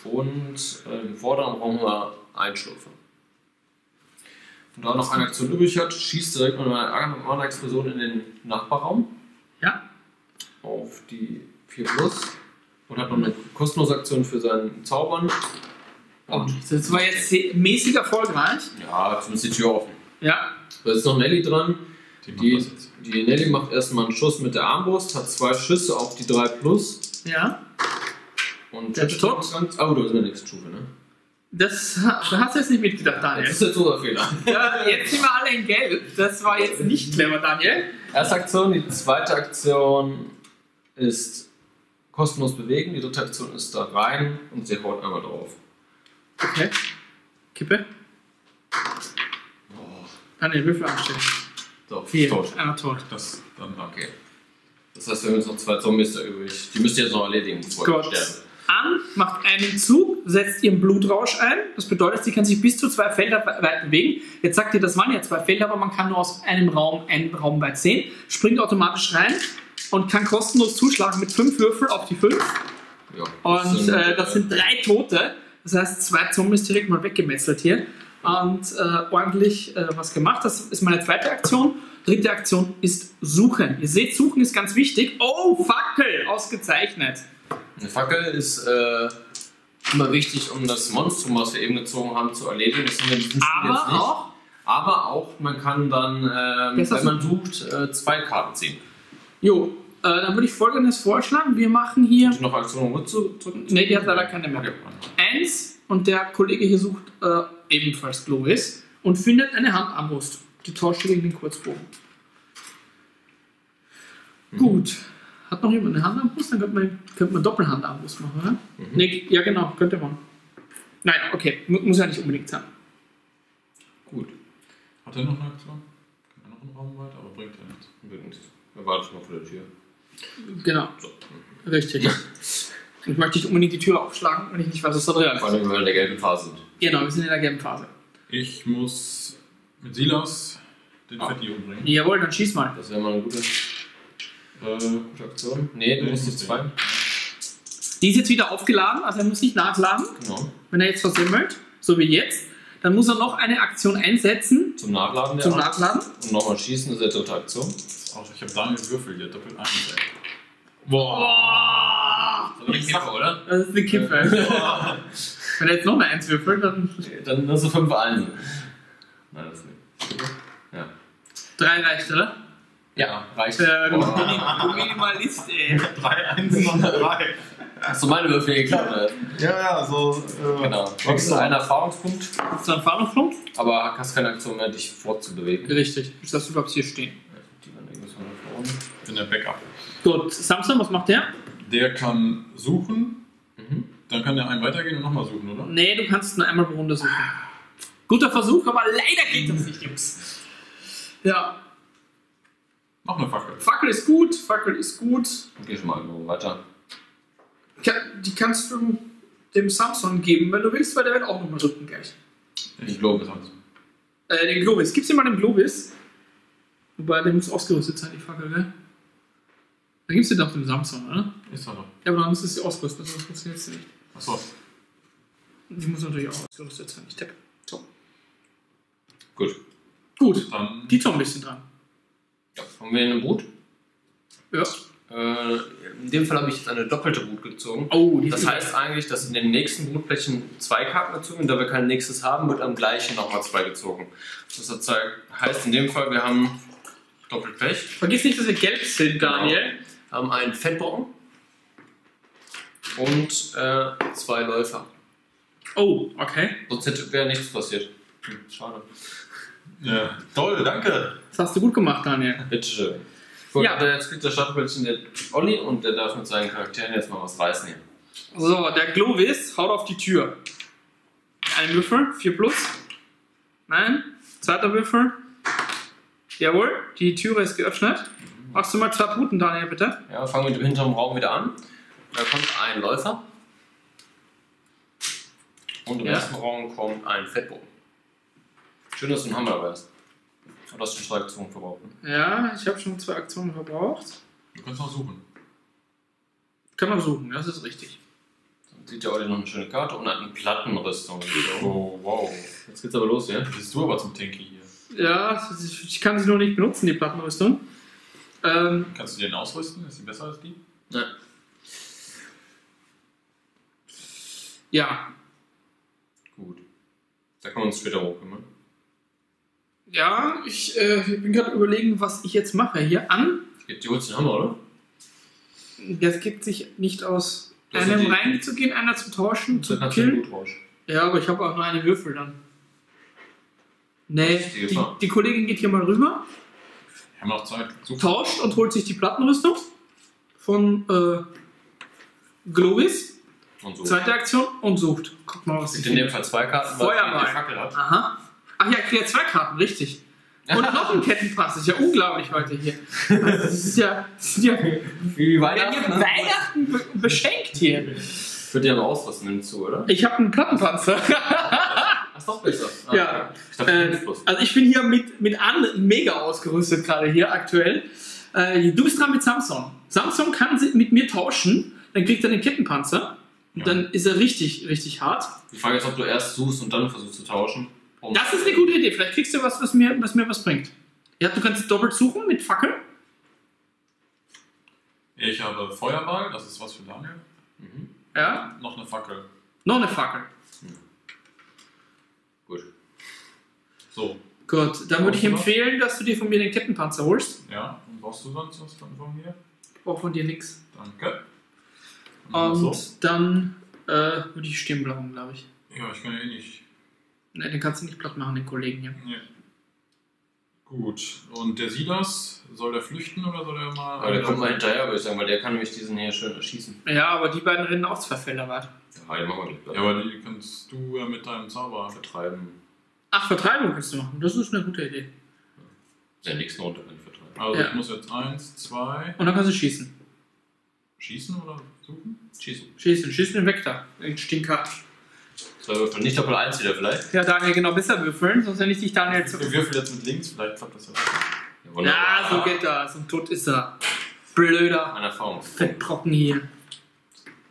[SPEAKER 2] Und äh, im vorderen Raum haben wir einen Schlurfer. Und da noch eine Aktion übrig hat, schießt direkt mit einer anderen Explosion in den Nachbarraum.
[SPEAKER 1] Ja.
[SPEAKER 2] auf die 4 Plus und hat noch eine kostenlose Aktion für seinen Zaubern. Und
[SPEAKER 1] Das war jetzt mäßig erfolgreich.
[SPEAKER 2] ja, zumindest die Tür offen.
[SPEAKER 1] Ja.
[SPEAKER 2] Da ist noch Nelly dran.
[SPEAKER 3] Die
[SPEAKER 2] Die,
[SPEAKER 3] das
[SPEAKER 2] die Nelly macht erstmal einen Schuss mit der Armbrust, hat zwei Schüsse auf die 3 Plus.
[SPEAKER 1] Ja.
[SPEAKER 2] Und
[SPEAKER 1] Der ist tot.
[SPEAKER 2] Ganz, oh, du bist in der nächsten Stufe, ne?
[SPEAKER 1] Das ha- da hast du jetzt nicht mitgedacht,
[SPEAKER 2] Das
[SPEAKER 1] Daniel.
[SPEAKER 2] ist jetzt unser Fehler.
[SPEAKER 1] Ja, jetzt sind wir alle in Gelb. Das war jetzt nicht clever, Daniel.
[SPEAKER 2] Erste Aktion, die zweite Aktion ist kostenlos bewegen, die dritte Aktion ist da rein und sie haut einmal drauf.
[SPEAKER 1] Okay. Kippe. Daniel, Würfel anstellen.
[SPEAKER 2] So,
[SPEAKER 1] Vier.
[SPEAKER 2] tot.
[SPEAKER 1] Einer tot.
[SPEAKER 3] Das dann
[SPEAKER 2] Okay. Das heißt, wir haben jetzt noch zwei Zombies da übrig. Die müsst ihr jetzt noch erledigen, bevor
[SPEAKER 1] Gott.
[SPEAKER 2] wir sterben.
[SPEAKER 1] an, macht einen Zug, setzt ihren Blutrausch ein. Das bedeutet, sie kann sich bis zu zwei Felder weit bewegen. Jetzt sagt ihr, das waren ja zwei Felder, aber man kann nur aus einem Raum einen Raum weit sehen. Springt automatisch rein und kann kostenlos zuschlagen mit fünf Würfeln auf die fünf.
[SPEAKER 2] Ja,
[SPEAKER 1] Und äh, das sind drei Tote. Das heißt, zwei Zombies direkt mal weggemetzelt hier. Und äh, ordentlich äh, was gemacht. Das ist meine zweite Aktion. Dritte Aktion ist Suchen. Ihr seht, Suchen ist ganz wichtig. Oh, Fackel! Ausgezeichnet.
[SPEAKER 2] Eine Fackel ist äh, immer wichtig, um das Monstrum, was wir eben gezogen haben, zu erledigen. Das haben wir in
[SPEAKER 1] Aber
[SPEAKER 2] jetzt nicht.
[SPEAKER 1] auch,
[SPEAKER 2] Aber auch, man kann dann, ähm, wenn man sucht, äh, zwei Karten ziehen.
[SPEAKER 1] jo, äh, dann würde ich folgendes vorschlagen. Wir machen hier.
[SPEAKER 2] Hast du noch Aktionen mit zu drücken?
[SPEAKER 1] Ne, die hat leider keine mehr.
[SPEAKER 2] Okay.
[SPEAKER 1] Eins und der Kollege hier sucht ebenfalls Globis und findet eine Handarmbrust. Die tauscht gegen den Kurzbogen. Gut. Hat noch jemand eine Handarmbrust? Dann könnte man, könnte man Doppelhandarmbrust machen, oder? Nee, ja genau, könnte man. Nein, okay, mu- muss ja nicht unbedingt sein.
[SPEAKER 2] Gut.
[SPEAKER 3] Hat er noch eine Aktion? Kann er noch einen Raum weiter, aber bringt ja nichts.
[SPEAKER 2] Warten schon mal vor der Tür.
[SPEAKER 1] Genau,
[SPEAKER 2] So.
[SPEAKER 1] richtig. Ich möchte nicht unbedingt die Tür aufschlagen, wenn ich nicht weiß, was da drin
[SPEAKER 2] Vor
[SPEAKER 1] ist.
[SPEAKER 2] allem, wenn wir in der gelben Phase sind.
[SPEAKER 1] Genau, wir sind in der gelben Phase.
[SPEAKER 3] Ich muss mit Silas den
[SPEAKER 2] Ah.
[SPEAKER 3] Fetti umbringen.
[SPEAKER 1] Jawohl, dann schieß mal.
[SPEAKER 2] Das wäre mal eine gute, äh, gute Aktion. Nee, du
[SPEAKER 3] Nee,
[SPEAKER 2] musst
[SPEAKER 3] ich
[SPEAKER 2] es
[SPEAKER 3] muss
[SPEAKER 2] zwei.
[SPEAKER 1] Die ist jetzt wieder aufgeladen, also er muss nicht nachladen.
[SPEAKER 2] Genau.
[SPEAKER 1] Wenn er jetzt versimmelt, so wie jetzt, dann muss er noch eine Aktion einsetzen
[SPEAKER 2] Zum Nachladen der
[SPEAKER 1] zum
[SPEAKER 2] Art.
[SPEAKER 1] Nachladen.
[SPEAKER 2] Und nochmal schießen, das ist die dritte Aktion.
[SPEAKER 3] Auch ich habe Daniels Würfel hier, doppelt eins. ey.
[SPEAKER 1] Boah!
[SPEAKER 2] Das ist die Kiffer, oder?
[SPEAKER 1] Das ist eine Kippe. Wenn er jetzt noch eine Eins würfelt, dann
[SPEAKER 2] Dann hast du fünf Einsen. Nein, das nicht. Ja.
[SPEAKER 1] drei reicht, oder?
[SPEAKER 2] Ja, reicht.
[SPEAKER 1] Der du, du Minimalist, ey.
[SPEAKER 3] Drei Einsen und drei.
[SPEAKER 2] Hast du meine Würfel geklappt?
[SPEAKER 3] Ja, ja, so. Äh,
[SPEAKER 2] Genau. Du kriegst einen Erfahrungspunkt,
[SPEAKER 1] Ist da ein Fahnenflug?
[SPEAKER 2] aber hast keine Aktion mehr, dich fortzubewegen.
[SPEAKER 1] Richtig. Ich lasse überhaupt hier stehen.
[SPEAKER 2] Die waren irgendwas von da vorne.
[SPEAKER 3] bin der Backup.
[SPEAKER 1] Gut, Samson, was macht der?
[SPEAKER 3] Der kann suchen,
[SPEAKER 2] Mhm.
[SPEAKER 3] dann kann der einen weitergehen und nochmal suchen, oder?
[SPEAKER 1] Nee, du kannst nur einmal pro Runde suchen. Guter Versuch, aber leider geht das nicht, Jungs. Ja,
[SPEAKER 3] Noch eine Fackel.
[SPEAKER 1] Fackel ist gut, Fackel ist gut.
[SPEAKER 2] Okay, schon mal irgendwo weiter.
[SPEAKER 1] Die kannst du dem Samson geben, wenn du willst, weil der wird auch nochmal drücken gleich.
[SPEAKER 2] Ich glaube,
[SPEAKER 1] Äh, den Globis. Gib's ihm mal den Globis. Wobei, der muss ausgerüstet sein, die Fackel, ne? Dann gibst du den doch dem Samson, oder?
[SPEAKER 3] Ist er doch.
[SPEAKER 1] Ja, aber dann muss es sie ausrüsten, sonst funktioniert es nicht.
[SPEAKER 3] Achso.
[SPEAKER 1] Die muss natürlich auch ausgerüstet sein, ich tippe. So.
[SPEAKER 2] Gut.
[SPEAKER 1] Gut,
[SPEAKER 3] Dann.
[SPEAKER 1] die Zombies sind dran.
[SPEAKER 2] Ja, haben wir eine Boot?
[SPEAKER 1] Ja.
[SPEAKER 2] Äh, in dem Fall habe ich jetzt eine doppelte Boot gezogen.
[SPEAKER 1] Oh, die
[SPEAKER 2] Das heißt eigentlich, dass in den nächsten Bootplättchen zwei Karten gezogen werden. Da wir kein nächstes haben, wird am gleichen nochmal zwei gezogen. Das heißt in dem Fall, wir haben doppelt Pech.
[SPEAKER 1] Vergiss nicht, dass wir gelb sind, Daniel.
[SPEAKER 2] Haben einen Fettbrocken und äh, zwei Läufer.
[SPEAKER 1] Oh, okay.
[SPEAKER 2] Sonst hätte wäre nichts passiert. Hm, schade.
[SPEAKER 3] Ja. Toll, danke.
[SPEAKER 1] Das hast du gut gemacht, Daniel.
[SPEAKER 2] Bitteschön. Gut,
[SPEAKER 1] Ja.
[SPEAKER 2] ja. jetzt kriegt der Startbildchen der Olli und der darf mit seinen Charakteren jetzt mal was reißen hier.
[SPEAKER 1] So, der Glovis haut auf die Tür. Ein Würfel, 4 plus. Nein. Zweiter Würfel. Jawohl, die Türe ist geöffnet. Machst du mal zwei Bruten, Daniel, bitte?
[SPEAKER 2] Ja, fangen wir mit dem hinteren Raum wieder an. Da kommt ein Läufer. Und im
[SPEAKER 1] Ja.
[SPEAKER 2] ersten Raum kommt ein Fettbogen. Schön, dass du einen Hammer hast. Oder hast du zwei Aktionen verbraucht? Ne?
[SPEAKER 1] Ja, ich habe schon zwei Aktionen verbraucht.
[SPEAKER 3] Du kannst noch suchen.
[SPEAKER 1] Kann man suchen, das ist richtig.
[SPEAKER 2] Dann sieht der Olli noch eine schöne Karte und eine Plattenrüstung.
[SPEAKER 3] Oh, wow.
[SPEAKER 2] Jetzt geht's aber los, ja?
[SPEAKER 3] Bist du aber zum Tanky hier.
[SPEAKER 1] Ja, ich kann sie nur nicht benutzen, die Plattenrüstung. Ähm,
[SPEAKER 3] Kannst du den ausrüsten? Ist die besser als die?
[SPEAKER 2] Nein.
[SPEAKER 1] ja,
[SPEAKER 2] Gut. Da können wir uns später hochkümmern.
[SPEAKER 1] ja, ich äh, bin gerade überlegen, was ich jetzt mache. Hier an.
[SPEAKER 2] Jetzt holst den Hammer, oder?
[SPEAKER 1] Das gibt sich nicht aus
[SPEAKER 2] Das
[SPEAKER 1] einem
[SPEAKER 2] die-
[SPEAKER 1] reinzugehen, einer zu tauschen, zu killen. Ja, aber ich habe auch nur eine Würfel dann. Nee,
[SPEAKER 2] die
[SPEAKER 1] die, die Kollegin geht hier mal rüber,
[SPEAKER 3] Wir haben noch Zeit. Such.
[SPEAKER 1] tauscht und holt sich die Plattenrüstung von äh, Glovis.
[SPEAKER 2] Und so.
[SPEAKER 1] Zweite Aktion und sucht. Guck mal, was
[SPEAKER 2] Kriegt in dem. Fall zwei Karten, weil
[SPEAKER 1] Feuerball.
[SPEAKER 2] er die Fackel hat.
[SPEAKER 1] Aha. Ach ja, ich kriege ja zwei Karten, richtig. Und noch ein Kettenpass. Das ist ja unglaublich heute hier. Also, das ist ja, das ist ja
[SPEAKER 2] Wie
[SPEAKER 1] wir werden hier Weihnachten be beschenkt hier.
[SPEAKER 2] Ich würde ja noch ausrüsten hinzu, oder?
[SPEAKER 1] Ich habe einen Plattenpanzer.
[SPEAKER 2] Ist doch besser. Ah,
[SPEAKER 1] Ja.
[SPEAKER 2] okay. Ich dachte,
[SPEAKER 1] Äh,
[SPEAKER 2] 5 plus.
[SPEAKER 1] also ich bin hier mit, mit an mega ausgerüstet gerade hier aktuell. Äh, du bist dran mit Samsung. Samsung kann si- mit mir tauschen, dann kriegt er den Kettenpanzer. Und
[SPEAKER 3] Ja.
[SPEAKER 1] dann ist er richtig, richtig hart.
[SPEAKER 2] Die Frage ist, ob du erst suchst und dann versuchst zu tauschen.
[SPEAKER 1] Das ist eine gute Idee. Vielleicht kriegst du was, was mir was, mir was bringt. Ja, du kannst doppelt suchen mit Fackel.
[SPEAKER 3] Ich habe Feuerball, das ist was für Daniel.
[SPEAKER 2] Mhm.
[SPEAKER 1] Ja,
[SPEAKER 3] Noch eine Fackel.
[SPEAKER 1] noch eine Fackel.
[SPEAKER 3] So,
[SPEAKER 1] Gut, dann würde ich
[SPEAKER 3] du was?
[SPEAKER 1] empfehlen, dass du dir von mir den Kettenpanzer holst.
[SPEAKER 3] ja. Und brauchst du sonst was von, von mir?
[SPEAKER 1] Ich brauche von dir nichts.
[SPEAKER 3] Danke. Dann
[SPEAKER 1] Und
[SPEAKER 3] so.
[SPEAKER 1] dann äh, würde ich stehen bleiben, glaube ich.
[SPEAKER 3] Ja, ich kann ja eh nicht.
[SPEAKER 1] Ne, den kannst du nicht platt machen, den Kollegen hier.
[SPEAKER 3] Nee. Gut. Und der Silas, soll der flüchten oder soll er mal.
[SPEAKER 2] Aber der kommt mal hinterher, würde ich sagen, weil der kann nämlich diesen hier schön erschießen.
[SPEAKER 1] Ja, aber die beiden rennen auch zwei Felder weit.
[SPEAKER 2] Ja, den machen wir gleich.
[SPEAKER 3] Ja, aber die kannst du ja mit deinem Zauber.
[SPEAKER 2] vertreiben.
[SPEAKER 1] Ach, Vertreibung kannst du machen. Das ist eine gute Idee.
[SPEAKER 2] Ja nichts runter, wenn ich vertreibe.
[SPEAKER 3] Also
[SPEAKER 1] Ja.
[SPEAKER 3] ich muss jetzt eins, zwei.
[SPEAKER 1] Und dann kannst du schießen.
[SPEAKER 3] Schießen oder suchen?
[SPEAKER 2] Schießen.
[SPEAKER 1] Schießen, schießen den weg da. Den Stinker.
[SPEAKER 2] Zwei Würfel. Nicht Doppel 1 wieder vielleicht.
[SPEAKER 1] Ja, Daniel, genau, besser würfeln, sonst wenn ich dich Daniel zu.
[SPEAKER 3] Ich würfel jetzt mit links, vielleicht klappt das ja.
[SPEAKER 2] Ja, wunderbar.
[SPEAKER 1] Ja, so geht das. Und tot ist er. Blöder
[SPEAKER 2] An Erfahrung.
[SPEAKER 1] Fettbrocken hier.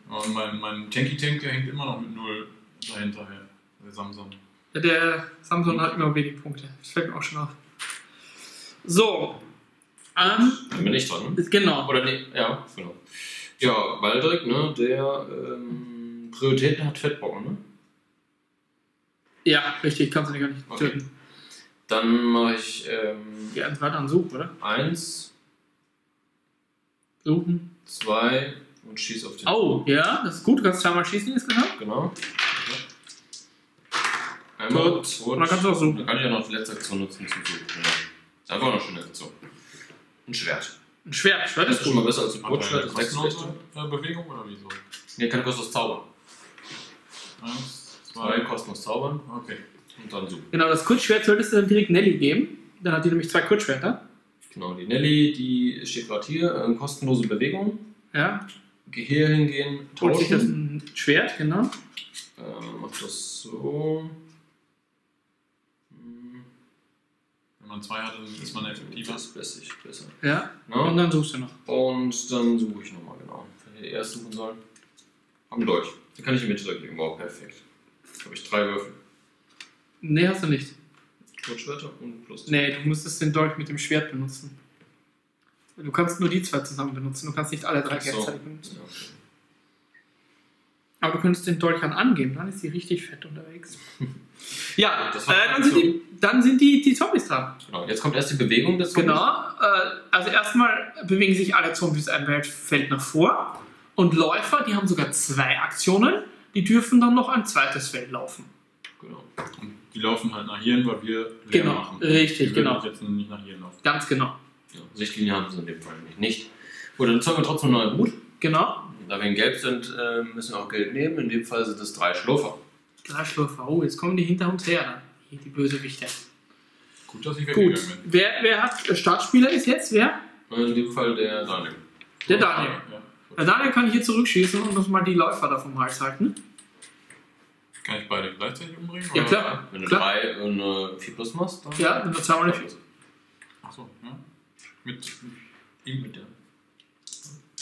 [SPEAKER 3] Und mein, mein Tanky Tank, der hängt immer noch mit null dahinter. her. Der Samsung.
[SPEAKER 1] Ja, der Samsung hat immer wenig Punkte. Das fällt mir auch schon auf. So. Ähm,
[SPEAKER 2] Dann bin ich dran. Ne?
[SPEAKER 1] genau.
[SPEAKER 2] Oder nee, ja, genau. Ja, Baldrick, ne, der ähm, Prioritäten hat Fettbrocken, ne?
[SPEAKER 1] Ja, richtig, kannst du nicht gar nicht
[SPEAKER 2] Okay.
[SPEAKER 1] töten.
[SPEAKER 2] Dann mache ich ähm,
[SPEAKER 1] Die eins weiter an Such, oder?
[SPEAKER 2] eins,
[SPEAKER 1] Suchen.
[SPEAKER 2] zwei und schieß auf den.
[SPEAKER 1] Oh, ja, das ist gut. Du kannst zweimal schießen insgesamt.
[SPEAKER 2] Genau. Einmal
[SPEAKER 1] Gut. Und dann kannst du auch suchen.
[SPEAKER 2] Dann kann ich ja noch die letzte Aktion nutzen zum Suchen. Genau. Ist einfach noch eine schöne Aktion. Ein Schwert.
[SPEAKER 1] Ein Schwert. Schwert
[SPEAKER 2] Das
[SPEAKER 1] ist
[SPEAKER 2] ist schon mal besser als ein
[SPEAKER 3] er eine
[SPEAKER 2] Das ist
[SPEAKER 3] äh, Bewegung oder wieso?
[SPEAKER 2] Nee, kann kostenlos zaubern.
[SPEAKER 3] Eins,
[SPEAKER 2] Zwei
[SPEAKER 3] zwei.
[SPEAKER 2] kostenlos zaubern
[SPEAKER 3] Okay.
[SPEAKER 2] und dann suchen.
[SPEAKER 1] Genau, das Kurzschwert solltest du dann direkt Nelly geben. Dann hat die nämlich zwei Kurzschwerter.
[SPEAKER 2] Genau, die Nelly, die steht gerade hier. Ähm, kostenlose Bewegung.
[SPEAKER 1] Ja,
[SPEAKER 2] Geh hier hingehen,
[SPEAKER 1] holt sich das
[SPEAKER 2] tauschen.
[SPEAKER 1] ein Schwert, genau.
[SPEAKER 2] Ähm, mach das so. Hm,
[SPEAKER 3] Wenn man zwei hat, dann ist man effektiver.
[SPEAKER 2] Das ist besser. besser.
[SPEAKER 1] Ja, und
[SPEAKER 2] Ja.
[SPEAKER 1] dann suchst du noch.
[SPEAKER 2] Und dann suche ich nochmal genau. Wenn wir erst suchen sollen. Haben durch. Den kann ich die Mitte drücken. Wow, perfekt. Habe ich drei Würfel.
[SPEAKER 1] Nee, hast du nicht.
[SPEAKER 2] Kurzschwerter und plus.
[SPEAKER 1] Nee, du musstest den Dolch mit dem Schwert benutzen. Du kannst nur die zwei zusammen benutzen. Du kannst nicht alle drei
[SPEAKER 2] so.
[SPEAKER 1] gleichzeitig benutzen.
[SPEAKER 2] Ja, okay.
[SPEAKER 1] Aber du könntest den Dolch dann angeben, dann ist sie richtig fett unterwegs. ja,
[SPEAKER 2] Das
[SPEAKER 1] äh, dann sind, die, dann sind die, die Zombies dran.
[SPEAKER 2] Genau. Jetzt kommt erst die Bewegung des Zombies.
[SPEAKER 1] Genau. Äh, also erstmal bewegen sich alle Zombies ein Feld nach vor. Und Läufer, die haben sogar zwei Aktionen, die dürfen dann noch ein zweites Feld laufen.
[SPEAKER 2] genau.
[SPEAKER 3] Und die laufen halt nach hier hin, weil wir leer
[SPEAKER 1] Genau,
[SPEAKER 3] machen.
[SPEAKER 1] richtig,
[SPEAKER 3] die
[SPEAKER 1] genau.
[SPEAKER 3] jetzt nicht nach hier laufen.
[SPEAKER 1] Ganz genau.
[SPEAKER 2] Ja, Sichtlinie haben sie in dem Fall nämlich nicht. Gut, dann zocken wir trotzdem einen Hut.
[SPEAKER 1] Genau.
[SPEAKER 2] Da wir in Gelb sind, äh, müssen wir auch Geld nehmen. In dem Fall sind es drei Schlurfer.
[SPEAKER 1] Drei Schlürfer. Oh, jetzt kommen die hinter uns her. Die Bösewichte.
[SPEAKER 3] Gut, dass ich
[SPEAKER 1] Gut.
[SPEAKER 3] weggegangen bin.
[SPEAKER 1] Wer, wer hat äh, Startspieler ist jetzt? Wer?
[SPEAKER 2] In dem Fall der Daniel.
[SPEAKER 1] Der Daniel.
[SPEAKER 3] Ja.
[SPEAKER 1] Der Daniel kann hier zurückschießen und uns mal die Läufer da vom Hals halten.
[SPEAKER 3] Kann ich beide gleichzeitig umbringen?
[SPEAKER 1] Ja, klar.
[SPEAKER 2] Wenn du
[SPEAKER 1] Klar.
[SPEAKER 2] drei und äh, vier plus machst, dann.
[SPEAKER 1] Ja, wenn du zweimal nicht.
[SPEAKER 3] Achso, ja. Mit,
[SPEAKER 2] Mit der,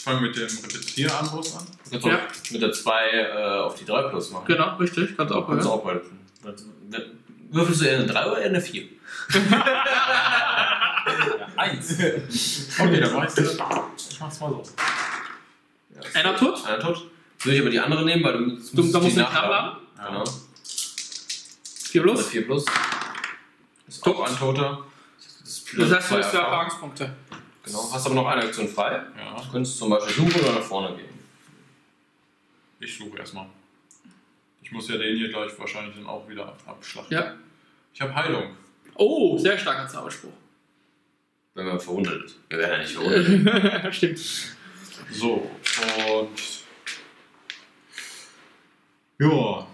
[SPEAKER 3] ich fange mit dem Repetierarmbrust an.
[SPEAKER 2] kannst
[SPEAKER 1] Ja.
[SPEAKER 2] mit der 2 äh, auf die 3 plus machen.
[SPEAKER 1] Genau, richtig. Kannst auch
[SPEAKER 2] Kannst du
[SPEAKER 1] mal.
[SPEAKER 2] auch beide. Würfelst du eher eine 3 oder eher eine 4?
[SPEAKER 3] Eins. Okay, dann mach ich's. Ich mach's mal so.
[SPEAKER 1] Einer tot?
[SPEAKER 2] Einer tot. Würde ich aber die andere nehmen, weil du musst
[SPEAKER 1] Du, da musst du
[SPEAKER 2] die
[SPEAKER 1] nicht nachladen.
[SPEAKER 2] Genau.
[SPEAKER 1] Vier
[SPEAKER 2] Oder
[SPEAKER 1] plus.
[SPEAKER 2] 4 plus. Ist
[SPEAKER 1] Tot.
[SPEAKER 2] auch ein Toter. Das,
[SPEAKER 1] Das heißt, du hast ja
[SPEAKER 2] Erfahrung.
[SPEAKER 1] Erfahrungspunkte.
[SPEAKER 2] Genau. Hast aber noch eine Aktion frei.
[SPEAKER 3] Ja,
[SPEAKER 2] Du könntest zum Beispiel suchen oder nach vorne gehen.
[SPEAKER 3] ich suche erstmal. Ich muss ja den hier gleich wahrscheinlich dann auch wieder abschlachten.
[SPEAKER 1] Ja.
[SPEAKER 3] Ich habe Heilung.
[SPEAKER 1] Oh, sehr starker Zauberspruch.
[SPEAKER 2] Wenn man verwundert ist. Wir werden ja nicht verwundert.
[SPEAKER 1] Stimmt.
[SPEAKER 3] So, und. Ja.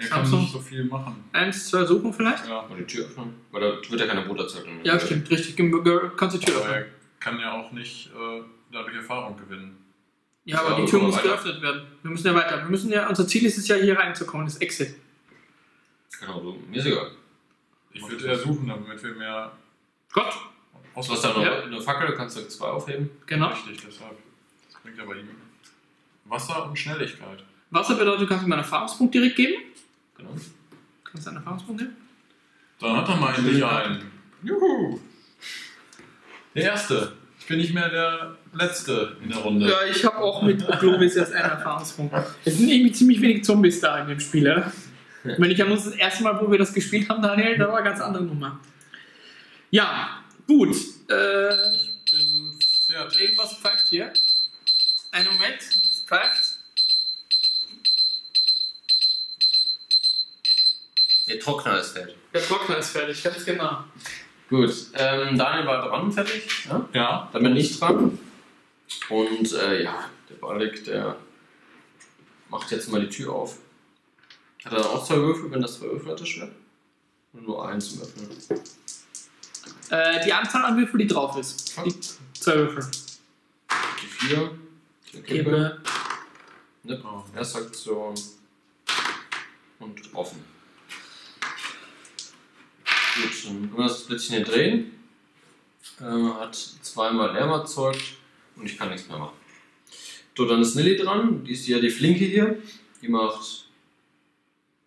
[SPEAKER 3] Der kann
[SPEAKER 1] Samsung.
[SPEAKER 3] nicht so viel machen.
[SPEAKER 1] Eins, zwei suchen vielleicht?
[SPEAKER 3] Ja.
[SPEAKER 2] Mal die Tür öffnen. Weil da wird ja keine Brot erzeugt.
[SPEAKER 1] Ja, stimmt, richtig. Kannst die Tür
[SPEAKER 3] Aber
[SPEAKER 1] öffnen.
[SPEAKER 3] er kann ja auch nicht äh, dadurch Erfahrung gewinnen.
[SPEAKER 1] Ja, aber
[SPEAKER 2] Ja,
[SPEAKER 1] die Tür muss
[SPEAKER 2] weiter.
[SPEAKER 1] geöffnet werden. Wir müssen ja weiter. Wir müssen ja, unser Ziel ist es ja hier reinzukommen, das Exit.
[SPEAKER 2] Genau, so. Mir ist egal.
[SPEAKER 3] Ich würde eher suchen, damit wir mehr
[SPEAKER 1] Gott,
[SPEAKER 2] Du hast da noch
[SPEAKER 1] Ja.
[SPEAKER 2] eine Fackel, kannst du zwei aufheben.
[SPEAKER 1] genau.
[SPEAKER 3] richtig, deshalb. Das bringt aber ihm Wasser und Schnelligkeit.
[SPEAKER 1] Wasser bedeutet, du kannst mir einen Erfahrungspunkt direkt geben.
[SPEAKER 2] Genau.
[SPEAKER 1] Kannst du einen Erfahrungspunkt geben?
[SPEAKER 3] Dann hat er mal endlich einen. Juhu! Der erste. Ich bin nicht mehr der Letzte in der Runde.
[SPEAKER 1] Ja, ich habe auch mit Globis jetzt einen Erfahrungspunkt. Es sind irgendwie ziemlich wenig Zombies da in dem Spiel, ja? Wenn ich an uns das erste Mal, wo wir das gespielt haben, Daniel, da war eine ganz andere Nummer. Ja, gut. Äh,
[SPEAKER 3] Ich bin fertig.
[SPEAKER 1] irgendwas pfeift hier. Einen Moment, es pfeift.
[SPEAKER 2] Der Trockner ist fertig.
[SPEAKER 1] Der Trockner ist fertig, ganz genau.
[SPEAKER 2] Gut, ähm, Daniel war dran, fertig. Ja?
[SPEAKER 3] Ja,
[SPEAKER 2] Dann bin ich dran. Und äh, ja, der Ballik, der macht jetzt mal die Tür auf. Hat er dann auch zwei Würfel, wenn das zwei Würfel hat, das Schwert? Oder nur eins zum Öffnen?
[SPEAKER 1] Äh, die Anzahl an Würfel, die drauf ist. Die zwei Würfel.
[SPEAKER 2] Die vier. Die Kippe. Ne?
[SPEAKER 3] Oh.
[SPEAKER 2] Erste Aktion. Und offen. Gut, dann können wir das Blitzchen hier drehen. Ähm, hat zweimal Lärm erzeugt und ich kann nichts mehr machen. So, dann ist Nilly dran. Die ist ja die Flinke hier. Die macht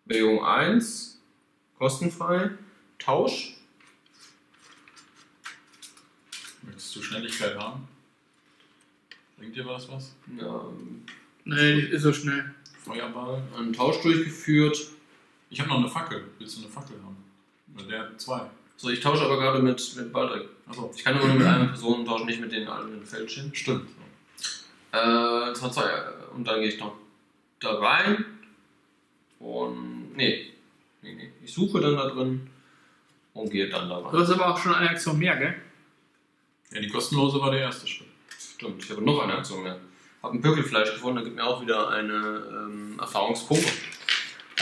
[SPEAKER 2] Bewegung 1, kostenfrei, Tausch.
[SPEAKER 3] möchtest du Schnelligkeit haben? Bringt dir was was?
[SPEAKER 2] Ja,
[SPEAKER 1] Nee, die ist so schnell.
[SPEAKER 3] Feuerball?
[SPEAKER 2] einen Tausch durchgeführt.
[SPEAKER 3] Ich habe noch eine Fackel. Willst du eine Fackel haben? Weil der hat zwei.
[SPEAKER 2] So, ich tausche aber gerade mit, mit Baldric.
[SPEAKER 3] Achso,
[SPEAKER 2] Ich kann immer nur mit einer Person tauschen, nicht mit den allen im Feld stehen.
[SPEAKER 3] stimmt.
[SPEAKER 2] Äh, das war zwei. Und dann gehe ich noch da rein. Und. Nee. Nee, nee. Ich suche dann da drin und gehe dann da
[SPEAKER 1] Du
[SPEAKER 2] rein.
[SPEAKER 1] hast aber auch schon eine Aktion mehr, gell?
[SPEAKER 3] Ja, die kostenlose war der erste Schritt.
[SPEAKER 2] Stimmt, ich habe noch eine Aktion mehr. Habe ein Pökelfleisch gefunden, da gibt mir auch wieder eine ähm, Erfahrungspunkte.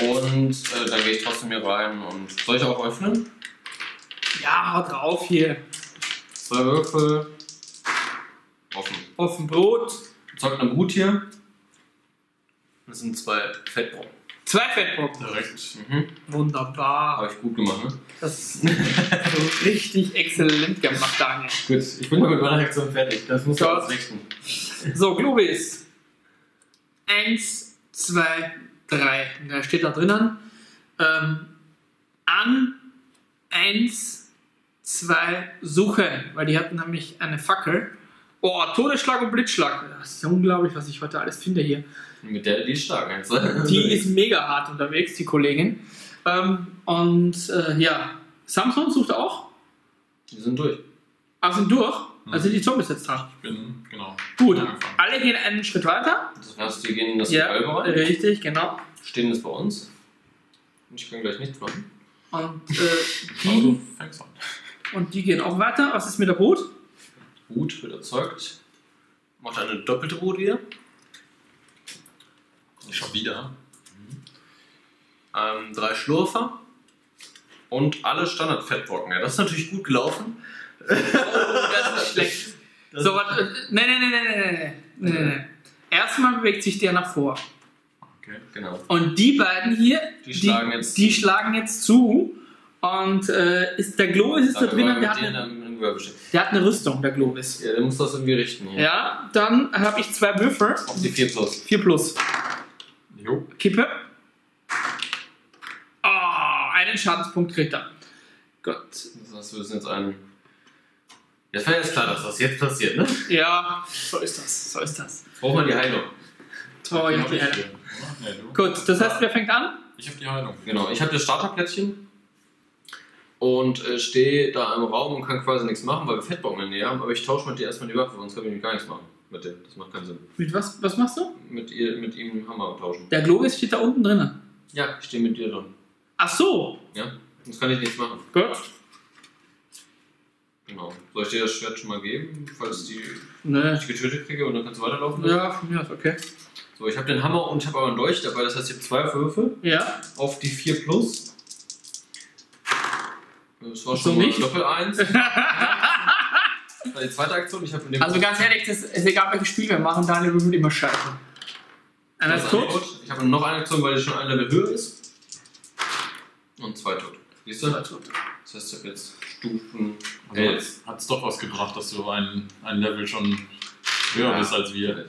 [SPEAKER 2] Und äh, dann gehe ich trotzdem hier rein und soll ich auch öffnen?
[SPEAKER 1] Ja, haut drauf hier.
[SPEAKER 2] Zwei Würfel. Offen.
[SPEAKER 1] Offen Brot.
[SPEAKER 2] Zeugt eine Brut hier. Das sind zwei Fettbrocken.
[SPEAKER 1] Zwei Fettbrocken.
[SPEAKER 3] Direkt.
[SPEAKER 2] Mhm.
[SPEAKER 1] Wunderbar.
[SPEAKER 2] Habe ich gut gemacht, ne?
[SPEAKER 1] Das ist so richtig exzellent gemacht, Daniel.
[SPEAKER 2] Gut, ich bin mit meiner Reaktion fertig. Das muss
[SPEAKER 1] Ja.
[SPEAKER 2] alles richten.
[SPEAKER 1] So, Globis. Eins, zwei, drei. Da steht da drinnen. Ähm, an, eins, zwei, suchen. Weil die hatten nämlich eine Fackel. Oh, Todesschlag und Blitzschlag. Das ist ja unglaublich, was ich heute alles finde hier.
[SPEAKER 2] Mit der, die ist stark?
[SPEAKER 1] Die ist mega hart unterwegs, die Kollegin. Ähm, und äh, ja, Samson sucht auch.
[SPEAKER 2] Die sind durch.
[SPEAKER 1] Ah, sind durch. Also die Zombies jetzt dran.
[SPEAKER 3] Ich bin, genau.
[SPEAKER 1] Gut,
[SPEAKER 3] Angefangen.
[SPEAKER 1] alle gehen einen Schritt weiter.
[SPEAKER 2] Das heißt, die gehen in das
[SPEAKER 1] Ja,
[SPEAKER 2] rein.
[SPEAKER 1] richtig, genau.
[SPEAKER 2] Stehen das bei uns. Und ich kann gleich nichts machen.
[SPEAKER 1] Und, äh, die,
[SPEAKER 3] an.
[SPEAKER 1] und die gehen auch weiter. Was ist mit der Brut?
[SPEAKER 2] Gut, wird erzeugt. Macht eine doppelte Brut wieder.
[SPEAKER 3] Schon wieder.
[SPEAKER 2] Ähm, drei Schlurfer. Und alle Standard-Fettbrocken. Ja, das ist natürlich gut gelaufen.
[SPEAKER 1] Oh, das ist schlecht. So, warte. äh, Nee, nee, nee, nee, nee, nee, nee, nee. Erstmal bewegt sich der nach vor.
[SPEAKER 3] Okay.
[SPEAKER 2] Genau.
[SPEAKER 1] Und die beiden hier,
[SPEAKER 2] Die schlagen jetzt
[SPEAKER 1] die schlagen jetzt zu. Und äh, ist, der Globis ist da
[SPEAKER 2] mit
[SPEAKER 1] der hat, eine, der hat eine Rüstung, der Globis.
[SPEAKER 2] Ja, der muss das irgendwie richten hier.
[SPEAKER 1] Ja, dann habe ich zwei Würfel.
[SPEAKER 2] Auf die 4 plus.
[SPEAKER 1] 4 plus.
[SPEAKER 3] Jo.
[SPEAKER 1] Kippe. Ah, einen Schadenspunkt kriegt er. Gott.
[SPEAKER 2] Das heißt, wir müssen jetzt einen. Jetzt war jetzt klar, dass das jetzt passiert, ne?
[SPEAKER 1] Ja, so ist das. So ist das.
[SPEAKER 2] Braucht man die Heilung.
[SPEAKER 1] Oh, ich hab die Heilung. Gut, das heißt, wer fängt an?
[SPEAKER 3] Ich habe die Heilung.
[SPEAKER 2] Genau, ich habe das Starterplättchen und äh, stehe da im Raum und kann quasi nichts machen, weil wir Fettbrocken in der Nähe haben, aber ich tausche mit dir erstmal die Waffe, sonst können wir nämlich gar nichts machen mit dem. Das macht keinen Sinn.
[SPEAKER 1] Mit was, was machst du?
[SPEAKER 2] Mit, ihr, mit ihm Hammer tauschen.
[SPEAKER 1] Der Globis steht da unten drinnen.
[SPEAKER 2] Ja, ich stehe mit dir dran.
[SPEAKER 1] Ach so.
[SPEAKER 2] Ja? Sonst kann ich nichts machen.
[SPEAKER 1] Gut.
[SPEAKER 2] Genau. Soll ich dir das Schwert schon mal geben, falls die,
[SPEAKER 1] Ne.
[SPEAKER 2] ich getötet kriege und dann kannst du weiterlaufen?
[SPEAKER 1] Ja, von mir aus, okay.
[SPEAKER 2] So, ich habe den Hammer und ich habe aber einen Dolch dabei, das heißt, ich habe zwei Würfe
[SPEAKER 1] Ja.
[SPEAKER 2] auf die 4 plus. Das war schon
[SPEAKER 1] nicht?
[SPEAKER 2] Doppel 1. Das war die zweite Aktion. Ich habe in dem
[SPEAKER 1] Also ganz ehrlich, das ist egal welches Spiel wir machen, Daniel würfelt immer scheiße. Einer ist tot.
[SPEAKER 2] Ich habe noch eine Aktion, weil die schon ein Level höher ist. Und zwei tot. Siehst du?
[SPEAKER 1] Zwei tot.
[SPEAKER 2] Das heißt, ich habe jetzt Stufen
[SPEAKER 3] Also hat es doch was gebracht, dass du ein, ein Level schon höher
[SPEAKER 2] Ja.
[SPEAKER 3] bist als wir.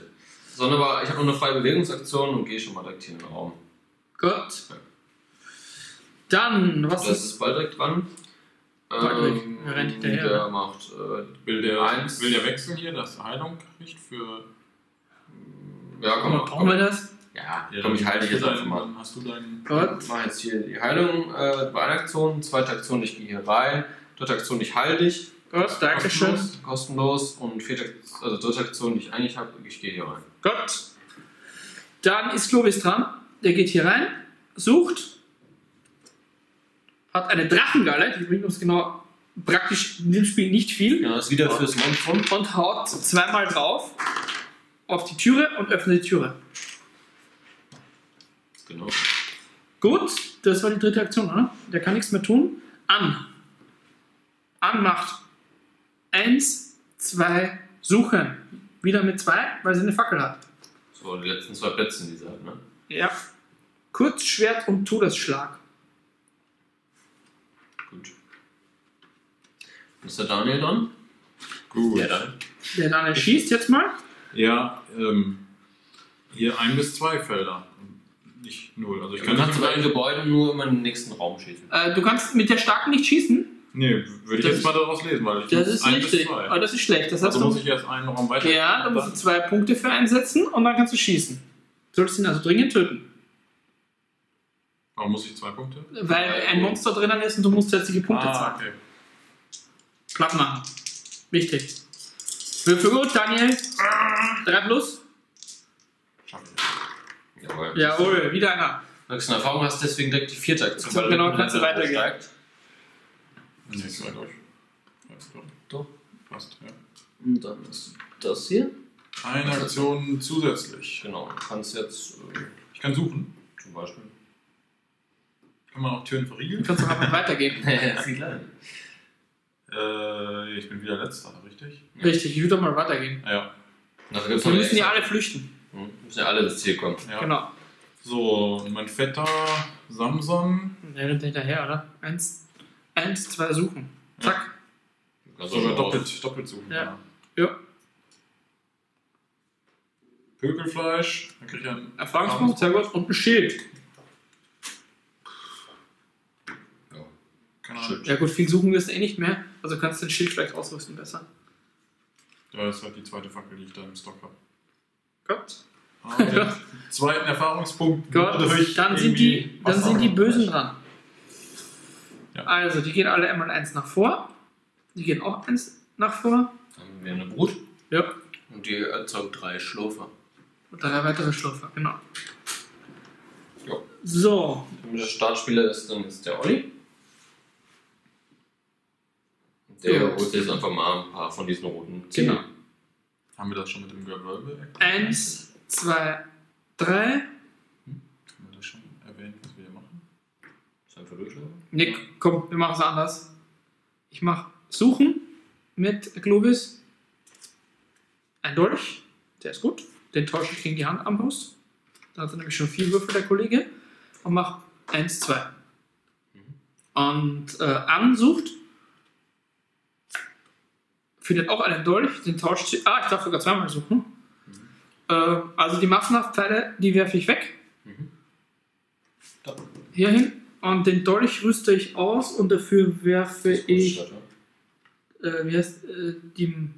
[SPEAKER 2] Sonderbar, ich habe noch eine freie Bewegungsaktion und gehe schon mal direkt hier in den Raum.
[SPEAKER 1] Gut. Dann, was
[SPEAKER 2] Das
[SPEAKER 1] ist.
[SPEAKER 2] ist bald direkt dran.
[SPEAKER 1] Baldrick, er rennt hinterher,
[SPEAKER 2] Der macht äh,
[SPEAKER 3] Will der,
[SPEAKER 2] Eins.
[SPEAKER 3] will der wechseln hier, dass Heilung kriegt für.
[SPEAKER 2] Ja, komm,
[SPEAKER 1] Brauchen
[SPEAKER 2] komm.
[SPEAKER 1] wir das?
[SPEAKER 2] Ja,
[SPEAKER 3] Ja,
[SPEAKER 2] komm, ich halte dich jetzt einfach mal.
[SPEAKER 3] Dann hast du deinen.
[SPEAKER 1] Gut.
[SPEAKER 2] Ich mache jetzt hier die Heilung äh, bei einer Aktion, zweite Aktion, ich gehe hier rein, dritte Aktion, ich heile dich,
[SPEAKER 1] Gut, Dankeschön.
[SPEAKER 3] Kostenlos.
[SPEAKER 2] kostenlos und vierte, also dritte Aktion, die ich eigentlich habe, ich gehe hier rein.
[SPEAKER 1] Gut. Dann ist Globis dran. Der geht hier rein, sucht, hat eine Drachengalle, die bringt uns genau praktisch in dem Spiel nicht viel,
[SPEAKER 2] Ja, das ist wieder fürs Monstrum.
[SPEAKER 1] und haut zweimal drauf auf die Türe und öffnet die Türe.
[SPEAKER 2] Genau.
[SPEAKER 1] Gut, das war die dritte Aktion, oder? Der kann nichts mehr tun. An. An macht. Eins, zwei, suchen. Wieder mit zwei, weil sie eine Fackel hat.
[SPEAKER 2] So, die letzten zwei Plätze in dieser hat, ne?
[SPEAKER 1] Ja. Kurzschwert und Todesschlag.
[SPEAKER 2] Gut. Ist der Daniel dran?
[SPEAKER 3] Gut.
[SPEAKER 2] Ja, dann.
[SPEAKER 1] Der Daniel schießt jetzt mal.
[SPEAKER 3] Ja, ähm, hier ein bis zwei Felder. Nicht null. Also ich
[SPEAKER 2] Du
[SPEAKER 3] kann
[SPEAKER 2] kannst
[SPEAKER 3] nicht
[SPEAKER 2] bei den Gebäuden nur immer in den nächsten Raum schießen.
[SPEAKER 1] Äh, du kannst mit der starken nicht schießen.
[SPEAKER 3] Nee, würde ich
[SPEAKER 1] Das
[SPEAKER 3] jetzt
[SPEAKER 1] ist-
[SPEAKER 3] mal daraus lesen, weil ich
[SPEAKER 1] Das ist
[SPEAKER 3] ein
[SPEAKER 1] richtig.
[SPEAKER 3] bis zwei.
[SPEAKER 1] Aber das ist schlecht. Das heißt,
[SPEAKER 3] Also muss
[SPEAKER 1] du,
[SPEAKER 3] ich erst einen Raum weiter.
[SPEAKER 1] ja, da musst du zwei Punkte für einsetzen und dann kannst du schießen. Du solltest ihn also dringend töten.
[SPEAKER 3] Warum muss ich zwei Punkte?
[SPEAKER 1] Weil ein Monster drinnen ist und du musst zusätzliche Punkte
[SPEAKER 3] ah,
[SPEAKER 1] zahlen.
[SPEAKER 3] okay.
[SPEAKER 1] Platt machen. Wichtig. Würfel gut, Daniel. 3 plus.
[SPEAKER 3] Schaff ich.
[SPEAKER 2] Jawohl.
[SPEAKER 1] Jawohl, wieder einer.
[SPEAKER 2] Wenn du eine Erfahrung hast, deswegen direkt die vierte Aktion.
[SPEAKER 1] So,
[SPEAKER 2] weil
[SPEAKER 1] genau, kannst du weitergehen.
[SPEAKER 3] Nee, zwei durch. Doch.
[SPEAKER 2] Doch.
[SPEAKER 3] Passt, ja.
[SPEAKER 2] Und dann ist das hier.
[SPEAKER 3] Eine Aktion zusätzlich.
[SPEAKER 2] Genau. Du kannst jetzt äh,
[SPEAKER 3] Ich kann suchen.
[SPEAKER 2] zum Beispiel.
[SPEAKER 3] Kann man auch Türen
[SPEAKER 1] Du
[SPEAKER 3] verriegeln?
[SPEAKER 1] kannst doch einfach weitergehen.
[SPEAKER 2] das ist.
[SPEAKER 3] Äh, ich bin wieder letzter, richtig?
[SPEAKER 1] Richtig, ich würde doch mal weitergehen.
[SPEAKER 3] Ja.
[SPEAKER 2] Also
[SPEAKER 1] Wir müssen ja alle flüchten.
[SPEAKER 2] Hm, müssen ja alle ins Ziel kommen.
[SPEAKER 3] ja.
[SPEAKER 1] Genau.
[SPEAKER 3] So, und mein fetter Samson.
[SPEAKER 1] Der rennt hinterher, oder? Eins, eins zwei suchen. Zack.
[SPEAKER 2] Kannst
[SPEAKER 3] Sogar
[SPEAKER 2] auch
[SPEAKER 3] doppelt, doppelt suchen.
[SPEAKER 1] Ja. Ja.
[SPEAKER 3] Pökelfleisch. Dann krieg ich einen
[SPEAKER 1] Erfahrungspunkt, sehr gut. Und ein Schild.
[SPEAKER 2] Ja.
[SPEAKER 3] Keine Ahnung.
[SPEAKER 1] Ja gut, viel suchen wirst du eh nicht mehr. Also kannst du den Schild vielleicht ausrüsten besser.
[SPEAKER 3] Da ist halt die zweite Fackel, die ich da im Stock habe.
[SPEAKER 1] Gut.
[SPEAKER 3] Ah, den zweiten Erfahrungspunkt. Durch
[SPEAKER 1] dann sind die, dann sind die Bösen dran.
[SPEAKER 3] Ja.
[SPEAKER 1] Also, die gehen alle einmal eins nach vor. Die gehen auch eins nach vor.
[SPEAKER 2] Dann haben wir eine Brut
[SPEAKER 1] Ja.
[SPEAKER 2] und die erzeugt drei Schlurfer.
[SPEAKER 1] Und drei weitere Schlurfer, genau.
[SPEAKER 2] Ja.
[SPEAKER 1] So,
[SPEAKER 2] Der Startspieler ist dann jetzt der Olli. Der
[SPEAKER 1] Gut.
[SPEAKER 2] holt sich jetzt einfach mal ein paar von diesen roten Zielen.
[SPEAKER 1] genau.
[SPEAKER 3] Haben wir das schon mit dem Gewölbe?
[SPEAKER 1] Eins, zwei, drei.
[SPEAKER 3] Haben wir das schon erwähnt, was wir hier machen?
[SPEAKER 2] Ist einfach durchlaufen.
[SPEAKER 1] Nick, komm, wir machen es anders. Ich mache Suchen mit Globis. Ein Dolch, der ist gut. Den tausche ich gegen die Handarmbrust. Da hat er nämlich schon vier Würfel, der Kollege. Und mach eins, zwei. Und äh, ansucht. Findet auch einen Dolch, den tauscht sie. Ah, ich darf sogar zweimal suchen. Äh, also die Massenhaftteile, die werfe ich weg.
[SPEAKER 2] Da.
[SPEAKER 1] Hierhin. Und den Dolch rüste ich aus und dafür werfe ich, äh, wie heißt, äh, den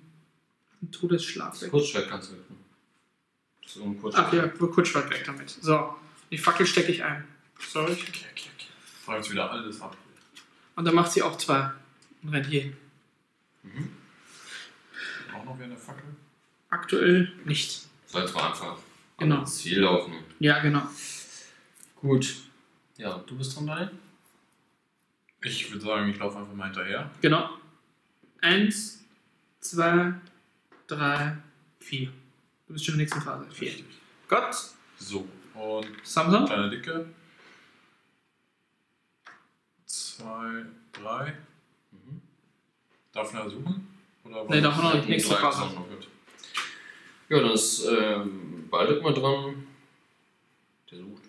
[SPEAKER 1] Todesschlag weg.
[SPEAKER 2] Kurzschwert kannst du. Das ist ein Kurzschwert.
[SPEAKER 1] Ach ja, Kurzschwert weg damit. So, die Fackel stecke ich ein. Sorry.
[SPEAKER 3] Okay, okay, okay. Frag jetzt wieder alles ab.
[SPEAKER 1] Und dann macht sie auch zwei und rennt hier hin.
[SPEAKER 3] Auch noch wieder eine Fackel?
[SPEAKER 1] Aktuell nicht.
[SPEAKER 2] Soll jetzt mal einfach
[SPEAKER 1] Genau.
[SPEAKER 2] ans Ziel laufen.
[SPEAKER 1] Ja, genau.
[SPEAKER 2] Gut. Ja, du bist dran, Daniel?
[SPEAKER 3] Ich würde sagen, ich laufe einfach mal hinterher.
[SPEAKER 1] Genau. Eins, zwei, drei, vier. Du bist schon in der nächsten Phase. Vier. Gott,
[SPEAKER 3] So, und
[SPEAKER 1] Samson.
[SPEAKER 3] kleine Dicke. Zwei, drei.
[SPEAKER 2] Mhm.
[SPEAKER 3] Darf er suchen? Oder
[SPEAKER 1] Nee, da haben wir noch
[SPEAKER 2] Ja,
[SPEAKER 1] nicht nächste
[SPEAKER 2] drei
[SPEAKER 1] Phase.
[SPEAKER 2] Aktionen noch. Ja, dann ist ähm, Baldric mal dran. Der sucht.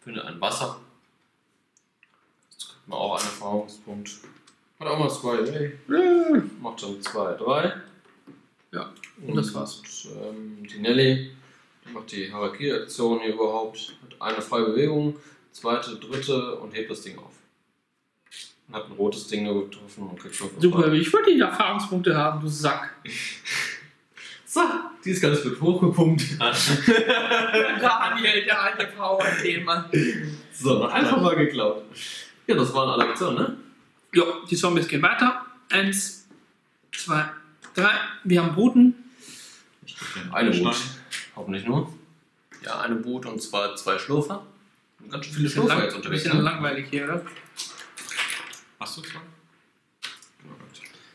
[SPEAKER 2] Findet ein Wasser. Jetzt kriegt man auch einen Erfahrungspunkt. Hat auch mal zwei. Yay. Macht dann zwei, drei.
[SPEAKER 1] Ja,
[SPEAKER 2] Und
[SPEAKER 1] das war's.
[SPEAKER 2] Ähm, die Nelly, die macht die Harakiri-Aktion hier überhaupt. Hat eine freie Bewegung, zweite, dritte und hebt das Ding auf. Und hat ein rotes Ding nur getroffen und kriegt fünf
[SPEAKER 1] Super, ich wollte die Erfahrungspunkte haben, du Sack.
[SPEAKER 2] So, die ist ganz gut hochgepumpt.
[SPEAKER 1] Daniel, der alte Power-Thema.
[SPEAKER 2] so, einfach mal geklaut. Ja, das waren alle Aktionen, ne?
[SPEAKER 1] Ja, die Zombies gehen weiter. Eins, zwei, drei. Wir haben
[SPEAKER 3] den
[SPEAKER 2] Eine Boot. Hoffentlich nur. Ja, eine Boot und zwar zwei Schlurfer. Ganz schön viele Schlurfer jetzt unterwegs.
[SPEAKER 1] bisschen
[SPEAKER 2] Ne?
[SPEAKER 1] langweilig hier, oder?
[SPEAKER 3] Hast du zwei?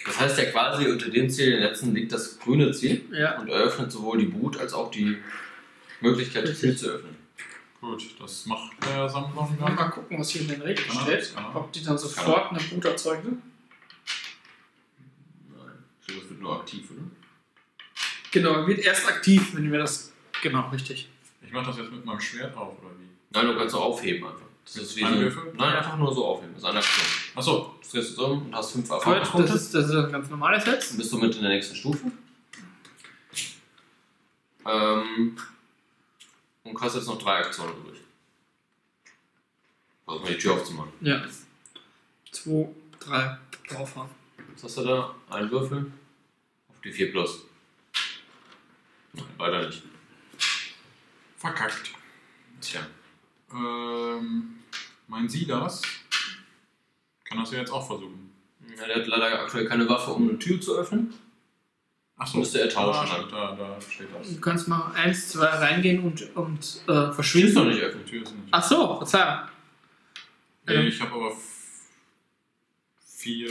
[SPEAKER 2] Das heißt ja quasi, unter dem Ziel, den letzten, liegt das grüne Ziel
[SPEAKER 1] Ja.
[SPEAKER 2] und eröffnet sowohl die Boot als auch die Möglichkeit, das Ziel zu öffnen.
[SPEAKER 3] Gut, das macht der Sammlung
[SPEAKER 1] Mal
[SPEAKER 3] gar
[SPEAKER 1] gucken, was hier in den Regeln
[SPEAKER 3] er,
[SPEAKER 1] steht.
[SPEAKER 3] er.
[SPEAKER 1] Ob die dann sofort eine Boot erzeugen.
[SPEAKER 2] Nein. So, das wird nur aktiv, oder?
[SPEAKER 1] Genau, wird erst aktiv, wenn wir das. Genau, richtig.
[SPEAKER 3] Ich mach das jetzt mit meinem Schwert auf, oder wie?
[SPEAKER 2] Nein, du kannst auch aufheben einfach. Das ist wie
[SPEAKER 3] Angriffe?
[SPEAKER 2] so, Nein, einfach nur so aufheben. Das ist eine Aktion.
[SPEAKER 3] Achso,
[SPEAKER 2] Du drehst zusammen und hast fünf
[SPEAKER 1] Gut,
[SPEAKER 2] Erfahrungspunkte.
[SPEAKER 1] das ist, das ist ein ganz normales
[SPEAKER 2] Dann
[SPEAKER 1] Set.
[SPEAKER 2] bist du mit in der nächsten Stufe. Ähm, und hast jetzt noch drei Aktionen übrig. Versuch mal die Tür aufzumachen.
[SPEAKER 1] Ja. Zwei, drei, draufhauen.
[SPEAKER 2] Was hast du da? Ein Würfel auf die 4 plus. Nein, leider nicht.
[SPEAKER 3] verkackt.
[SPEAKER 2] Tja.
[SPEAKER 3] Ähm, mein Silas kann das ja jetzt auch versuchen.
[SPEAKER 2] Ja, der hat leider aktuell keine Waffe, um eine Tür zu öffnen.
[SPEAKER 3] Achso,
[SPEAKER 2] Müsste er tauschen
[SPEAKER 3] Da, da, da steht das.
[SPEAKER 1] Du kannst mal eins, zwei reingehen und, und äh,
[SPEAKER 2] Tür ist noch
[SPEAKER 1] verschwinden.
[SPEAKER 2] nicht öffnen.
[SPEAKER 3] Tür ist nicht.
[SPEAKER 1] Ach so, Verzeihung.
[SPEAKER 3] Nee,
[SPEAKER 1] ähm.
[SPEAKER 3] ich habe aber f- vier,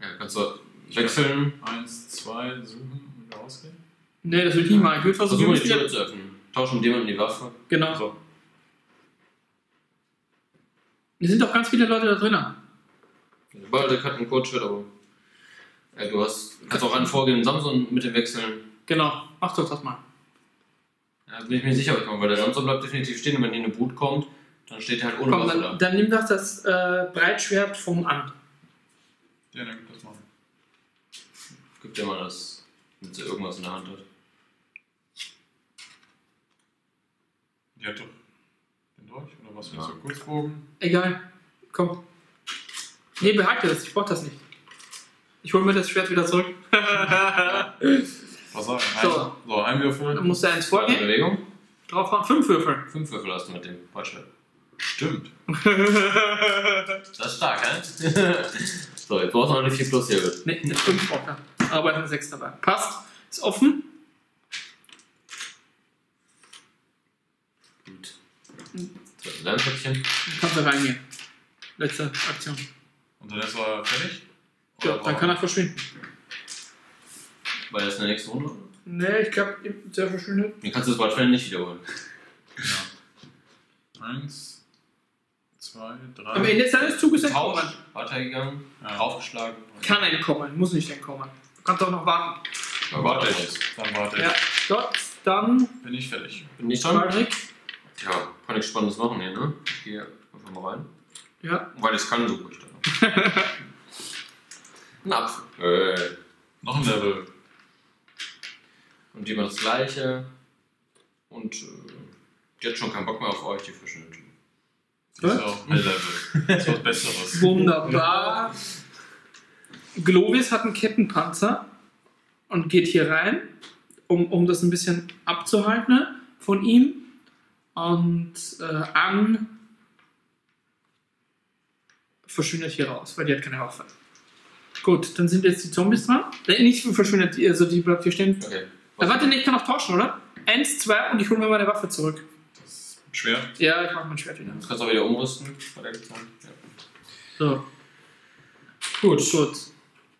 [SPEAKER 2] Ja, kannst du wechseln.
[SPEAKER 3] eins, zwei suchen und wieder rausgehen.
[SPEAKER 1] Nee, das will ich nicht machen. Ich würde versuchen,
[SPEAKER 2] Versuch mal
[SPEAKER 1] wir
[SPEAKER 2] die Tür zu öffnen. Tauschen mit jemandem die Waffe.
[SPEAKER 1] Genau.
[SPEAKER 3] So.
[SPEAKER 1] Hier sind doch ganz viele Leute da drinnen.
[SPEAKER 2] Baltic hat einen Kurzschritt, aber. Ja, du hast, kannst auch einen vorgehen, Samson mit dem wechseln.
[SPEAKER 1] Genau, mach doch das mal.
[SPEAKER 2] Ja, bin ich mir sicher, ob ich komme, weil der Samson bleibt definitiv stehen und wenn hier eine Brut kommt, dann steht er halt ohne
[SPEAKER 1] Komm,
[SPEAKER 2] Waffe
[SPEAKER 1] dann,
[SPEAKER 2] da.
[SPEAKER 1] dann nimm doch das äh, Breitschwert vom an.
[SPEAKER 3] Ja, dann gibt das mal.
[SPEAKER 2] Gib dir mal das, wenn sie irgendwas in der Hand hat.
[SPEAKER 3] Die hat doch was?
[SPEAKER 2] Ja.
[SPEAKER 3] Ja. So Kurzbogen.
[SPEAKER 1] Egal. Komm. Nee, behalte das. Ich brauch das nicht. Ich hol mir das Schwert wieder zurück.
[SPEAKER 3] Was sagen?
[SPEAKER 1] So.
[SPEAKER 3] So, so ein Würfel.
[SPEAKER 1] Dann musst du eins vorgehen.
[SPEAKER 2] Bewegung.
[SPEAKER 1] Drauf waren fünf Würfel.
[SPEAKER 2] Fünf Würfel hast du mit dem Breitschwert.
[SPEAKER 3] Stimmt.
[SPEAKER 2] Das ist stark, hä? so, jetzt brauchst du noch eine 4 plus hier. bitte.
[SPEAKER 1] Ne, eine fünf braucht er. Aber eine sechs dabei. Passt. Ist offen.
[SPEAKER 2] Gut. Zweite Lernpöckchen.
[SPEAKER 1] Dann kannst du reingehen. Letzte Aktion.
[SPEAKER 3] Und dann ist er fertig?
[SPEAKER 1] Ja,
[SPEAKER 3] Oder
[SPEAKER 1] dann kann er verschwinden.
[SPEAKER 2] Weil das in der nächsten Runde.
[SPEAKER 1] Ne, ich glaube, sehr verschwindet.
[SPEAKER 2] Dann kannst du das Breitschwert nicht wiederholen.
[SPEAKER 3] Ja. Eins, zwei, drei.
[SPEAKER 1] Am Ende seines Zuges
[SPEAKER 2] Tausch,
[SPEAKER 1] entkommen.
[SPEAKER 2] weitergegangen,
[SPEAKER 3] Ja.
[SPEAKER 2] draufgeschlagen.
[SPEAKER 1] Kann entkommen, muss nicht entkommen. Du kannst auch noch warten.
[SPEAKER 2] Ja, warte jetzt.
[SPEAKER 3] Dann warte ich.
[SPEAKER 1] Ja, dort, dann
[SPEAKER 3] Bin ich fertig.
[SPEAKER 2] Bin ich dran?
[SPEAKER 1] Patrick.
[SPEAKER 2] Tja, kann nichts Spannendes machen hier, ne? Ich gehe einfach mal rein.
[SPEAKER 1] Ja,
[SPEAKER 2] Weil ich es kann, suche ich dann. Ein Apfel. Äh.
[SPEAKER 3] Noch ein Level.
[SPEAKER 2] Und die macht das gleiche. Und äh, die hat schon keinen Bock mehr auf euch, die verschwindet.
[SPEAKER 3] Die ist auch ein Level. Das ist was Besseres.
[SPEAKER 1] wunderbar. Glovis hat einen Kettenpanzer und geht hier rein, um, um das ein bisschen abzuhalten ne, von ihm. Und äh, Ang verschwindet hier raus, weil die hat keine Waffe. Gut, dann sind jetzt die Zombies dran. Äh, nicht verschwindet, die- also die bleibt hier stehen.
[SPEAKER 2] Okay.
[SPEAKER 1] Äh, warte, nee, ich kann noch tauschen, oder? Eins, zwei und ich hole mir meine Waffe zurück.
[SPEAKER 3] Das ist schwer.
[SPEAKER 1] Ja, ich mach mein Schwert wieder.
[SPEAKER 2] Jetzt kannst du auch wieder umrüsten. Ja.
[SPEAKER 1] So,
[SPEAKER 2] Gut.
[SPEAKER 1] gut.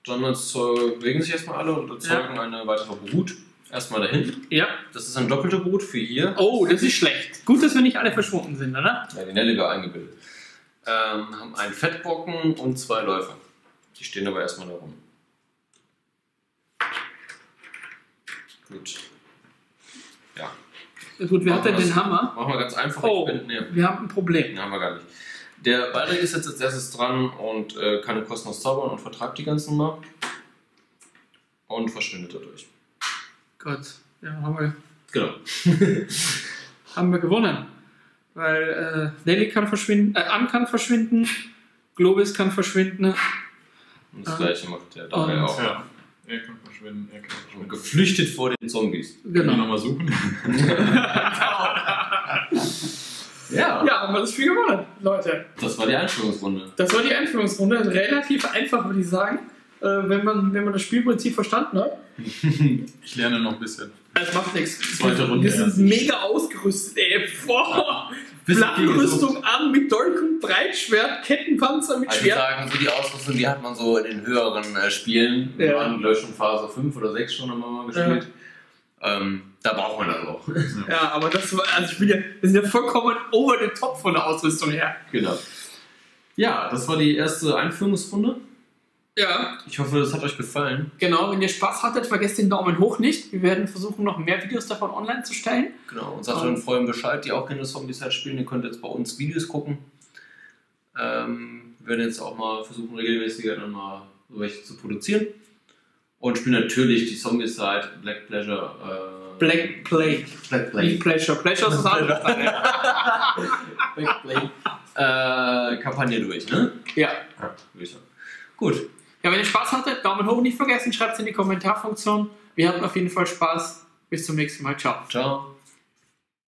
[SPEAKER 2] Dann bewegen sich erstmal alle und erzeugen eine weitere Brut. Erstmal dahin.
[SPEAKER 1] Ja.
[SPEAKER 2] Das ist eine doppelte Brut für hier.
[SPEAKER 1] Oh, das ist schlecht. Gut, dass wir nicht alle verschwunden sind, oder?
[SPEAKER 2] Ja, die Nelly war eingebildet. Ähm, haben einen Fettbrocken und zwei Läufer. Die stehen aber erstmal da rum. Gut. Ja.
[SPEAKER 1] Gut, wer hat denn den. Hammer?
[SPEAKER 2] Machen wir ganz einfach.
[SPEAKER 1] Oh.
[SPEAKER 2] Ich bin, nee,
[SPEAKER 1] Wir haben ein Problem.
[SPEAKER 2] den haben wir gar nicht. Der Baldric ist jetzt als erstes dran und äh, kann den kostenlos zaubern und vertragt die ganzen mal. Und verschwindet dadurch.
[SPEAKER 1] Gott, ja, haben wir,
[SPEAKER 2] Genau.
[SPEAKER 1] haben wir gewonnen. Weil äh, Nelly kann verschwinden, äh, Ann kann verschwinden, Globis kann verschwinden.
[SPEAKER 2] Und das gleiche macht der dabei
[SPEAKER 1] Und-
[SPEAKER 2] auch.
[SPEAKER 3] Ja. Er kann verschwinden, er kann
[SPEAKER 2] Und
[SPEAKER 3] verschwinden.
[SPEAKER 2] geflüchtet vor den Zombies.
[SPEAKER 1] Genau.
[SPEAKER 3] nochmal suchen?
[SPEAKER 2] Ja.
[SPEAKER 1] Ja, haben wir das Spiel gewonnen, Leute.
[SPEAKER 2] Das war die Einführungsrunde.
[SPEAKER 1] Das war die Einführungsrunde. Relativ einfach, würde ich sagen. Äh, wenn, man, wenn man das Spielprinzip verstanden hat.
[SPEAKER 3] Ich lerne noch ein bisschen.
[SPEAKER 1] Es macht nichts.
[SPEAKER 3] Zweite Runde,
[SPEAKER 1] Wir sind mega ausgerüstet, ey. Boah. Plattenrüstung an mit Dolch und Breitschwert, Kettenpanzer mit
[SPEAKER 2] Also ich
[SPEAKER 1] Schwert.
[SPEAKER 2] sagen, so die Ausrüstung, die hat man so in den höheren äh, Spielen. Wir
[SPEAKER 1] Ja.
[SPEAKER 2] waren, glaube ich, schon Phase 5 oder 6 schon haben wir mal gespielt. Ähm, da braucht man das auch.
[SPEAKER 1] Ja, aber das war, also ich bin ja, wir sind ja vollkommen over the top von der Ausrüstung her.
[SPEAKER 2] genau. Ja, das war die erste Einführungsrunde.
[SPEAKER 1] Ja,
[SPEAKER 2] Ich hoffe, das hat euch gefallen.
[SPEAKER 1] genau. Wenn ihr Spaß hattet, vergesst den Daumen hoch nicht. Wir werden versuchen, noch mehr Videos davon online zu stellen.
[SPEAKER 2] Genau. Und sagt
[SPEAKER 1] Ähm.
[SPEAKER 2] euren Freunden Bescheid, die auch gerne Zombies halt spielen. Ihr könnt jetzt bei uns Videos gucken. Ähm, wir werden jetzt auch mal versuchen, regelmäßiger dann mal welche zu produzieren. Und spielen natürlich die Zombie-Side, Black Pleasure. Äh,
[SPEAKER 1] Black Plague.
[SPEAKER 2] Black
[SPEAKER 1] Nicht Pleasure. Pleasure ist das andere.
[SPEAKER 2] Black Plague. äh, Kampagne durch, ne?
[SPEAKER 1] ja.
[SPEAKER 2] Ja. Gut.
[SPEAKER 1] Ja, wenn ihr Spaß hattet, Daumen hoch nicht vergessen, schreibt es in die Kommentarfunktion. Wir hatten auf jeden Fall Spaß. Bis zum nächsten Mal. Ciao.
[SPEAKER 2] Ciao.